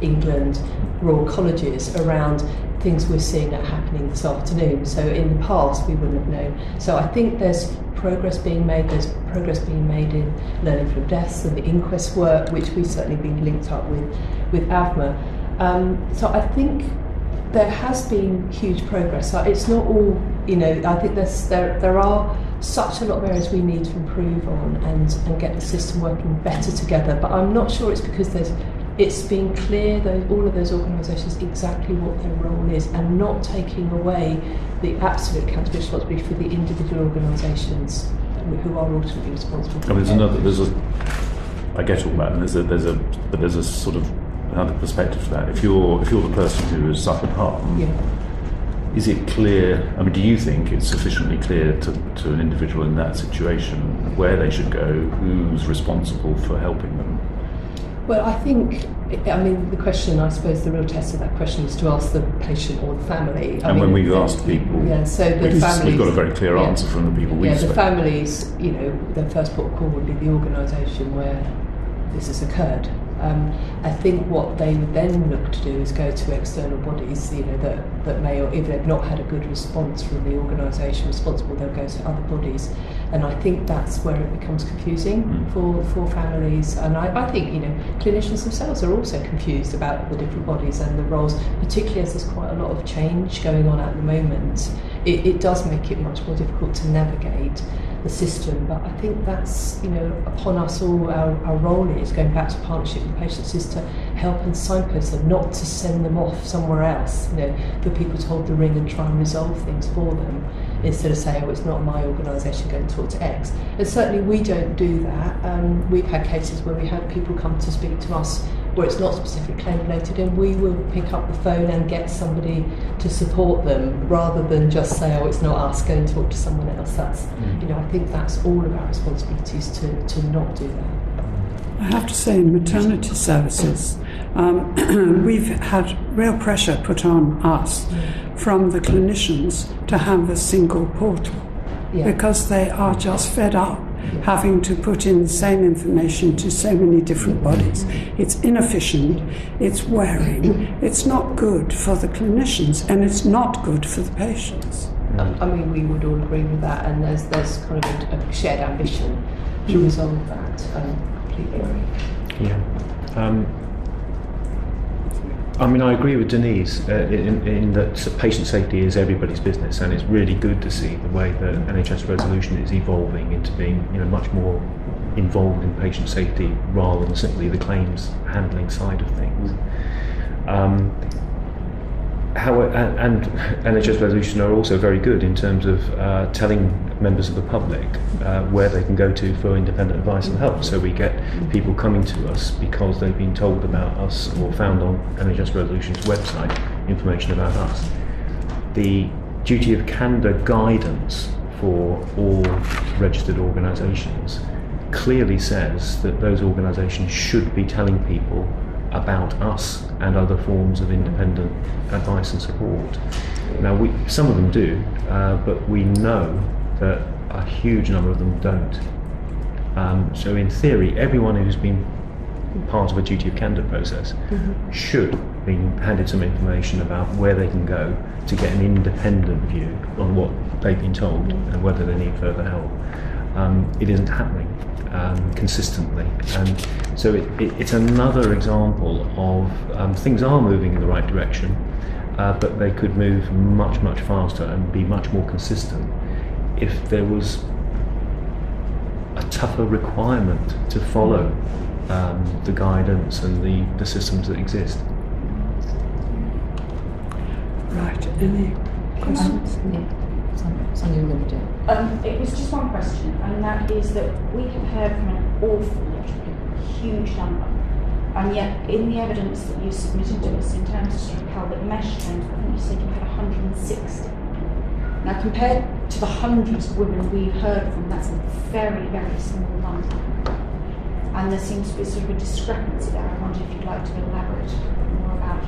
Speaker 6: England, Royal Colleges, around things we're seeing that happening this afternoon. So in the past we wouldn't have known. So I think there's progress being made. There's progress being made in learning from deaths and the inquest work, which we've certainly been linked up with with AvMA. Um, so I think there has been huge progress. So it's not all, you know. I think there's there there are such a lot of areas we need to improve on and and get the system working better together. But I'm not sure it's because there's it's been clear that all of those organisations exactly what their role is and not taking away the absolute accountability responsibility for the individual organisations who are ultimately responsible.
Speaker 8: I mean, there's another. There's a. I get all that, and there's a. There's a. But there's a sort of another perspective to that. If you're if you're the person who has suffered harm.
Speaker 6: Yeah.
Speaker 8: Is it clear? I mean, do you think it's sufficiently clear to, to an individual in that situation where they should go, who's responsible for helping them?
Speaker 6: Well, I think, I mean, the question, I suppose the real test of that question is to ask the patient or the family.
Speaker 8: I and
Speaker 6: mean,
Speaker 8: when we've asked people,
Speaker 6: yeah, so the
Speaker 8: we've,
Speaker 6: families,
Speaker 8: we've got a very clear
Speaker 6: yeah,
Speaker 8: answer from the people we've
Speaker 6: Yeah, the
Speaker 8: spoken.
Speaker 6: families, you know, their first port of call would be the organisation where this has occurred. Um, I think what they would then look to do is go to external bodies, you know, that, that may, or if they've not had a good response from the organisation responsible, they'll go to other bodies. And I think that's where it becomes confusing mm. for, for families. And I, I think, you know, clinicians themselves are also confused about the different bodies and the roles, particularly as there's quite a lot of change going on at the moment. It, it does make it much more difficult to navigate the system. But I think that's, you know, upon us all, our, our role is, going back to partnership with patients, is to help and signpost them, not to send them off somewhere else. You know, for people to hold the ring and try and resolve things for them instead of saying, oh, it's not my organisation, going to talk to X. And certainly we don't do that. Um, we've had cases where we had people come to speak to us where it's not specific claim related, and we will pick up the phone and get somebody to support them rather than just say, "Oh, it's not us. Go and talk to someone else." That's, mm. you know, I think that's all of our responsibilities to to not do that.
Speaker 1: I have to say, in maternity services, um, [CLEARS THROAT] we've had real pressure put on us mm. from the clinicians to have a single portal yeah. because they are just fed up having to put in the same information to so many different bodies. It's inefficient, it's wearing, it's not good for the clinicians, and it's not good for the patients.
Speaker 6: Um, I mean, we would all agree with that, and there's, there's kind of a, a shared ambition to mm. resolve that. Um, completely agree.
Speaker 4: Yeah. Um, I mean, I agree with Denise uh, in, in, that patient safety is everybody's business, and it's really good to see the way that NHS resolution is evolving into being, you know, much more involved in patient safety rather than simply the claims handling side of things. Um, how, and, and NHS Resolution are also very good in terms of uh, telling members of the public uh, where they can go to for independent advice and help. So we get people coming to us because they've been told about us or found on NHS Resolution's website information about us. The duty of candour guidance for all registered organisations clearly says that those organisations should be telling people about us and other forms of independent advice and support. Now, we, some of them do, uh, but we know that a huge number of them don't. Um, so, in theory, everyone who's been part of a duty of candour process mm-hmm. should be handed some information about where they can go to get an independent view on what they've been told mm-hmm. and whether they need further help. Um, it isn't happening um, consistently. And so it, it, it's another example of um, things are moving in the right direction, uh, but they could move much, much faster and be much more consistent if there was a tougher requirement to follow um, the guidance and the, the systems that exist.
Speaker 1: Right, any questions?
Speaker 7: Um, yeah, something, something you're going to do.
Speaker 9: Um, it was just one question, and that is that we have heard from an awful lot of people, a huge number, and yet in the evidence that you submitted to us in terms of sort of pelvic mesh claims, I think you said you had 160. Now, compared to the hundreds of women we've heard from, that's a very, very small number. And there seems to be sort of a discrepancy there. I wonder if you'd like to elaborate more about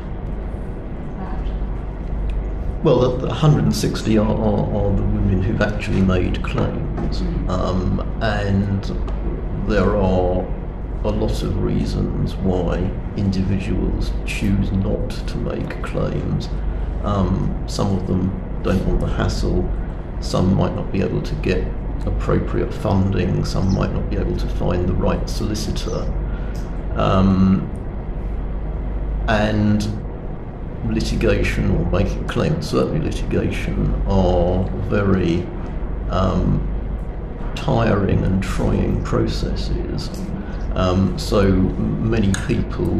Speaker 9: that.
Speaker 5: Well, the, the 160 are, are, are the women who've actually made claims, um, and there are a lot of reasons why individuals choose not to make claims. Um, some of them don't want the hassle, some might not be able to get appropriate funding, some might not be able to find the right solicitor. Um, and litigation or making claims, certainly litigation, are very um, tiring and trying processes. Um, so many people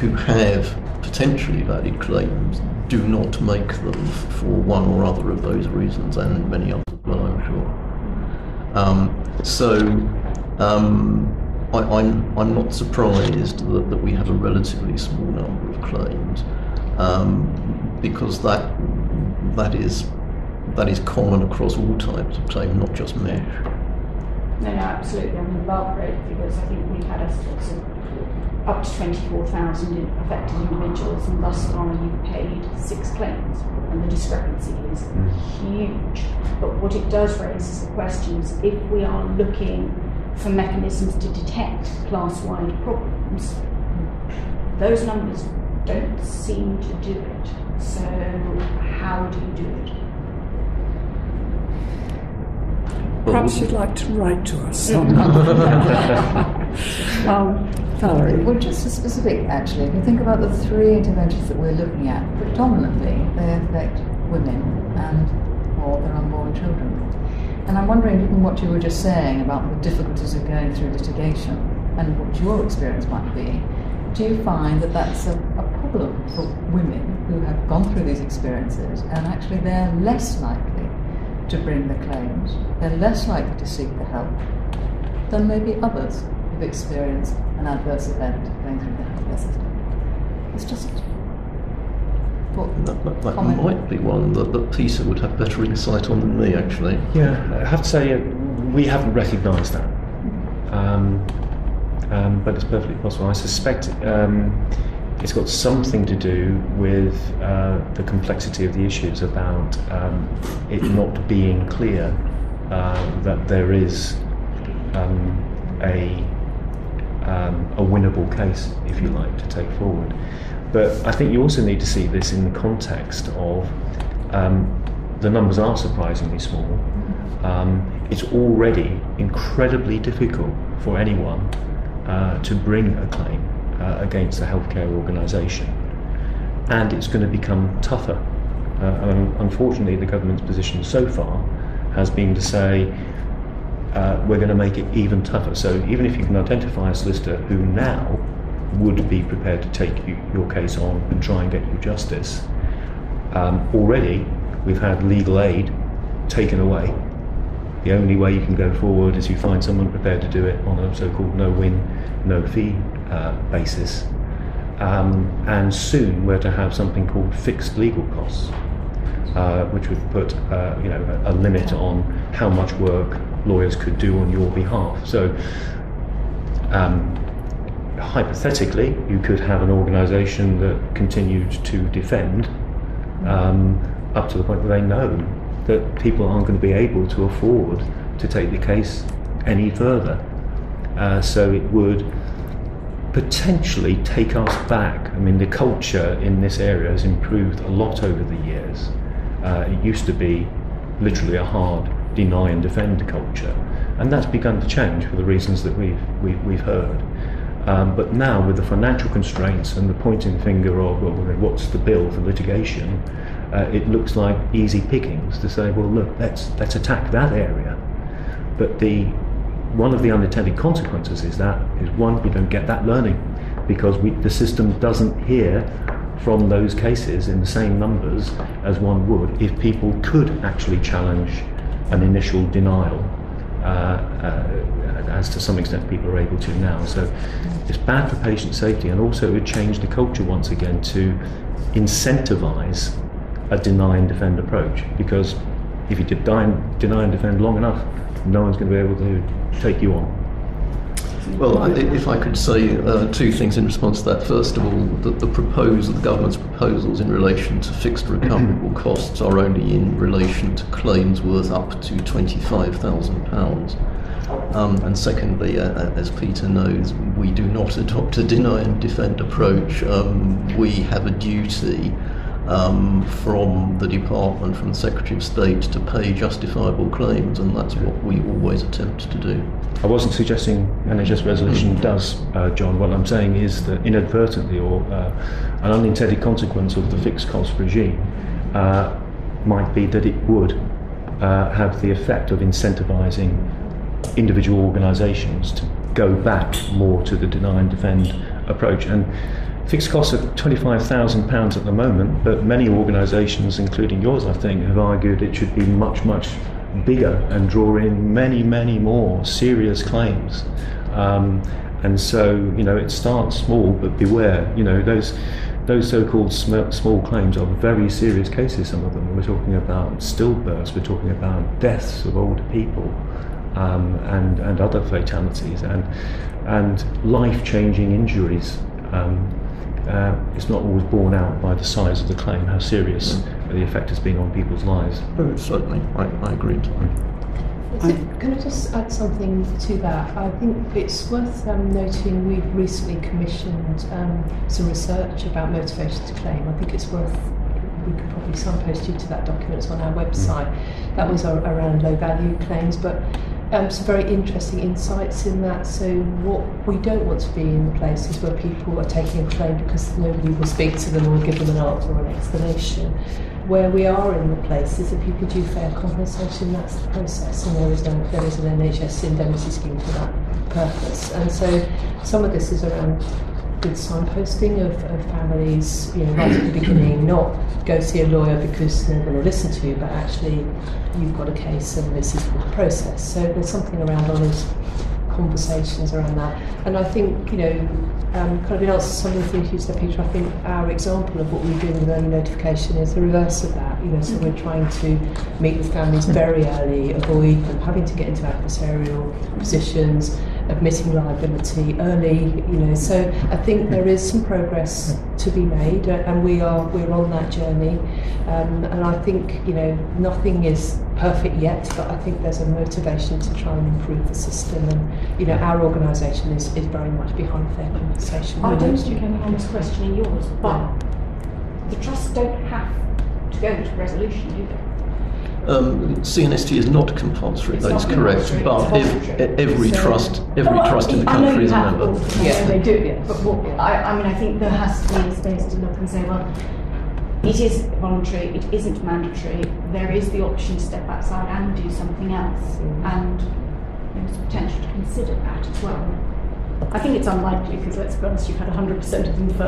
Speaker 5: who have potentially valid claims do not make them for one or other of those reasons, and many others as well, I'm sure. Um, so um, I, am I'm, I'm not surprised that, that we have a relatively small number of claims um, because that that is that is common across all types of claim, not just mesh.
Speaker 9: No, no, absolutely. I mean, valproate figures, I think we've had estimates of up to 24,000 affected individuals, and thus far you've paid six claims, and the discrepancy is huge. But what it does raise is the questions if we are looking for mechanisms to detect class wide problems, those numbers don't seem to do it. So, how do you do it?
Speaker 1: Perhaps you'd like to write to us on [LAUGHS] [LAUGHS] [LAUGHS] [LAUGHS] um, Valerie.
Speaker 7: Well, just a specific, actually. If you think about the three interventions that we're looking at, predominantly they affect women and or their unborn children. And I'm wondering, given what you were just saying about the difficulties of going through litigation and what your experience might be, do you find that that's a, a problem for women who have gone through these experiences and actually they're less likely to bring the claims, they're less likely to seek the help than maybe others who've experienced an adverse event going through the healthcare system. It's just
Speaker 5: that, that, that might be one that, that Peter would have better insight on than me, actually.
Speaker 4: Yeah, I have to say, uh, we haven't recognised that. Um, um, but it's perfectly possible. I suspect um, it's got something to do with uh, the complexity of the issues about um, it not being clear uh, that there is um, a um, a winnable case, if you like, to take forward. But I think you also need to see this in the context of um, the numbers are surprisingly small. Um, it's already incredibly difficult for anyone uh, to bring a claim uh, against a healthcare organisation, and it's going to become tougher. Uh, unfortunately, the government's position so far has been to say uh, we're going to make it even tougher. So even if you can identify a solicitor who now would be prepared to take you, your case on and try and get you justice, um, already we've had legal aid taken away. The only way you can go forward is you find someone prepared to do it on a so-called no-win, no-fee uh, basis. Um, and soon we're to have something called fixed legal costs, uh, which would put uh, you know a, a limit on how much work lawyers could do on your behalf. So, um, hypothetically, you could have an organisation that continued to defend um, up to the point where they know that people aren't going to be able to afford to take the case any further. Uh, so it would potentially take us back. I mean, the culture in this area has improved a lot over the years. Uh, it used to be literally a hard deny and defend culture. And that's begun to change for the reasons that we've, we've, we've heard. Um, but now, with the financial constraints and the pointing finger of, well, what's the bill for litigation, uh, it looks like easy pickings to say, well, look, let's, let's attack that area. But the one of the unintended consequences is that is one we don't get that learning because we, the system doesn't hear from those cases in the same numbers as one would if people could actually challenge an initial denial uh, uh, as to some extent people are able to now. So it's bad for patient safety and also it would change the culture once again to incentivize a deny and defend approach because if you deny, deny and defend long enough, no one's going to be able to take you on.
Speaker 5: Well, I, if I could say uh, two things in response to that. First of all, that the proposal, the government's proposals in relation to fixed recoverable costs are only in relation to claims worth up to £25,000. Um, and secondly, uh, uh, as Peter knows, we do not adopt a deny and defend approach. Um, we have a duty um, from the department, from the Secretary of State, to pay justifiable claims, and that's what we always attempt to do.
Speaker 4: I wasn't suggesting NHS resolution does, uh, John. What I'm saying is that inadvertently or uh, an unintended consequence of the fixed cost regime uh, might be that it would uh, have the effect of incentivising individual organisations to go back more to the deny and defend approach. And Fixed costs are £25,000 at the moment, but many organisations, including yours, I think, have argued it should be much, much bigger and draw in many, many more serious claims. Um, and so, you know, it starts small, but beware, you know, those those so-called sm- small claims are very serious cases. Some of them. We're talking about stillbirths. We're talking about deaths of older people, um, and and other fatalities, and and life-changing injuries. Um, uh, it's not always borne out by the size of the claim, how serious mm. the effect has been on people's lives.
Speaker 5: Oh, certainly, I, I agree.
Speaker 6: can I just add something to that? I think it's worth um, noting we've recently commissioned um, some research about motivation to claim. I think it's worth we could probably signpost you to that document. It's on our website. Mm. That was around low value claims, but um, some very interesting insights in that. So, what we don't want to be in the places where people are taking a claim because nobody will speak to them or give them an answer or an explanation. Where we are in the places, if people do fair compensation, that's the process, and there is, there is an NHS indemnity scheme for that purpose. And so, some of this is around good signposting of, of families, you know, right at the beginning, not go see a lawyer because they're going to listen to you, but actually you've got a case and this is the process. So there's something around honest conversations around that. And I think, you know, um, kind of in answer to of the things you said, Peter, I think our example of what we do with early notification is the reverse of that. You know, so we're trying to meet with families very early, avoid them having to get into adversarial positions, admitting liability early, you know. So I think there is some progress to be made, uh, and we are we're on that journey. Um, and I think you know nothing is perfect yet, but I think there's a motivation to try and improve the system. And you know, our organisation is, is very much behind fair compensation.
Speaker 9: I don't think anyone was questioning yours, but the trusts don't have to go to resolution, do they?
Speaker 5: Um, CNST is not compulsory, it's that's not correct. But if, every so, trust, every well, trust in the country is a member.
Speaker 9: Yeah, they do. Yeah. But what, I, I mean, I think there has to be a space to look and say, well, it is voluntary, it isn't mandatory. There is the option to step outside and do something else, mm. and there's potential to consider that as well. I think it's unlikely because let's be honest, you've had 100% of them for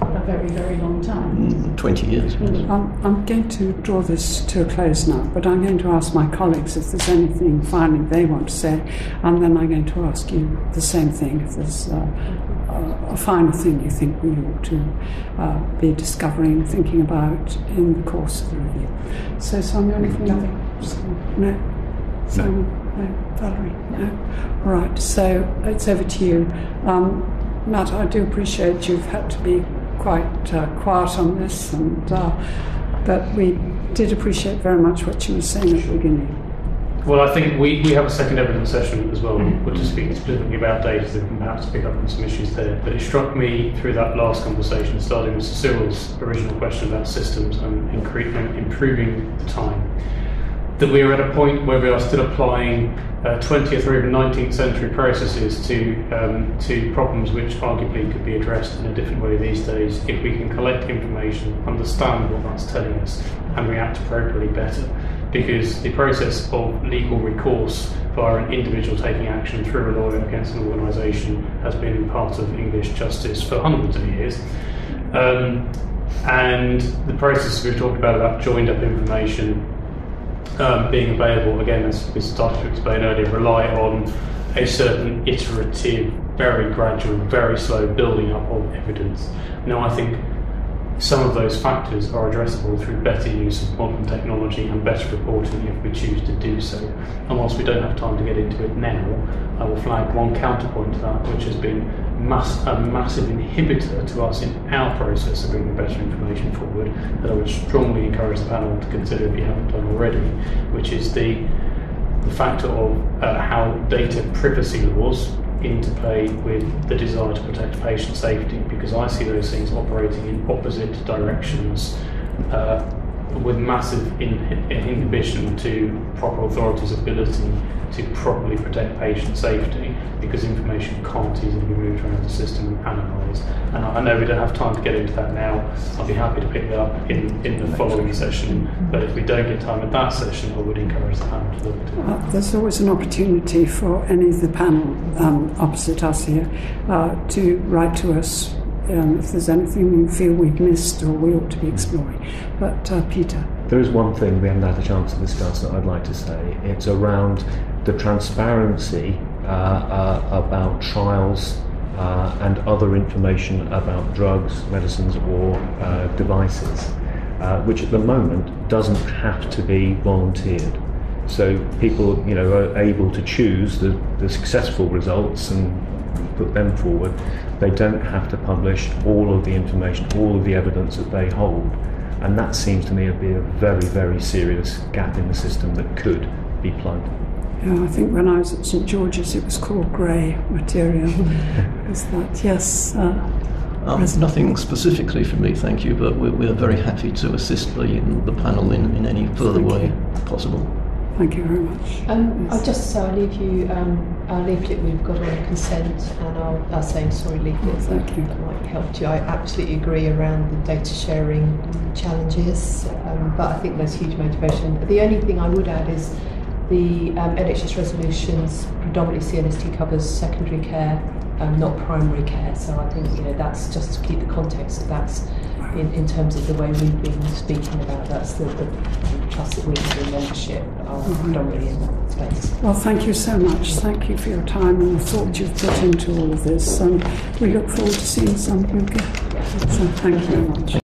Speaker 9: a very, very long time.
Speaker 5: Mm, 20 years.
Speaker 1: Mm. I'm, I'm going to draw this to a close now, but I'm going to ask my colleagues if there's anything finally they want to say, and then I'm going to ask you the same thing if there's uh, a, a final thing you think we ought to uh, be discovering, thinking about in the course of the review. So, Sonia, anything?
Speaker 9: Nothing.
Speaker 1: No? Simon? No. No. Valerie? No. Right, so it's over to you. Um, Matt, I do appreciate you've had to be quite uh, quiet on this, and uh, but we did appreciate very much what you were saying at the beginning.
Speaker 3: Well, I think we, we have a second evidence session as well, which is speaking specifically about data that can perhaps pick up on some issues there. But it struck me through that last conversation, starting with Cyril's original question about systems and improving the time that we are at a point where we are still applying uh, 20th or even 19th century processes to um, to problems which arguably could be addressed in a different way these days if we can collect information, understand what that's telling us, and react appropriately better. because the process of legal recourse via an individual taking action through a lawyer against an organisation has been part of English justice for hundreds of years. Um, and the process we've talked about about joined up information um, being available again, as we started to explain earlier, rely on a certain iterative, very gradual, very slow building up of evidence. Now, I think some of those factors are addressable through better use of modern technology and better reporting if we choose to do so. And whilst we don't have time to get into it now, I will flag one counterpoint to that, which has been mass, a massive inhibitor to us in our process of bringing better information forward that I would strongly encourage the panel to consider if you haven't done already, which is the the factor of uh, how data privacy laws interplay with the desire to protect patient safety because I see those things operating in opposite directions uh, with massive in- inhibition to proper authorities' ability to properly protect patient safety because information can't easily be moved around the system and analysed. And I know we don't have time to get into that now. I'll be happy to pick that up in, in the following session. But if we don't get time at that session, I would encourage the panel to look at it.
Speaker 1: Uh, there's always an opportunity for any of the panel um, opposite us here uh, to write to us um, if there's anything you feel we've missed or we ought to be exploring. But uh, Peter.
Speaker 4: There is one thing we haven't had a chance to discuss that I'd like to say. It's around the transparency uh, uh, about trials uh, and other information about drugs, medicines, or uh, devices, uh, which at the moment doesn't have to be volunteered. So people, you know, are able to choose the, the successful results and put them forward. They don't have to publish all of the information, all of the evidence that they hold. And that seems to me to be a very, very serious gap in the system that could be plugged.
Speaker 1: Yeah, I think when I was at St George's, it was called grey material. [LAUGHS] is that yes? Uh,
Speaker 5: um, nothing specifically for me, thank you, but we're, we're very happy to assist the, the panel in, in any further
Speaker 1: Thank
Speaker 5: way
Speaker 1: you.
Speaker 5: possible.
Speaker 1: Thank you very much.
Speaker 6: Um,
Speaker 1: Yes.
Speaker 6: I'll just say I'll leave you um, our leaflet we've got on consent and our, our saying sorry leaflet
Speaker 1: thank
Speaker 6: that,
Speaker 1: you.
Speaker 6: that might help you. I absolutely agree around the data sharing challenges, um, but I think there's huge motivation. The only thing I would add is the um, NHS resolutions predominantly CNST covers secondary care, um, not primary care. So I think you know that's just to keep the context. That's in, in terms of the way we've been speaking about. That's the, the trust that we have in membership are mm-hmm. predominantly in that space.
Speaker 1: Well, thank you so much. Thank you for your time and the thought you've put into all of this. And we look forward to seeing some of you again. So thank you very much.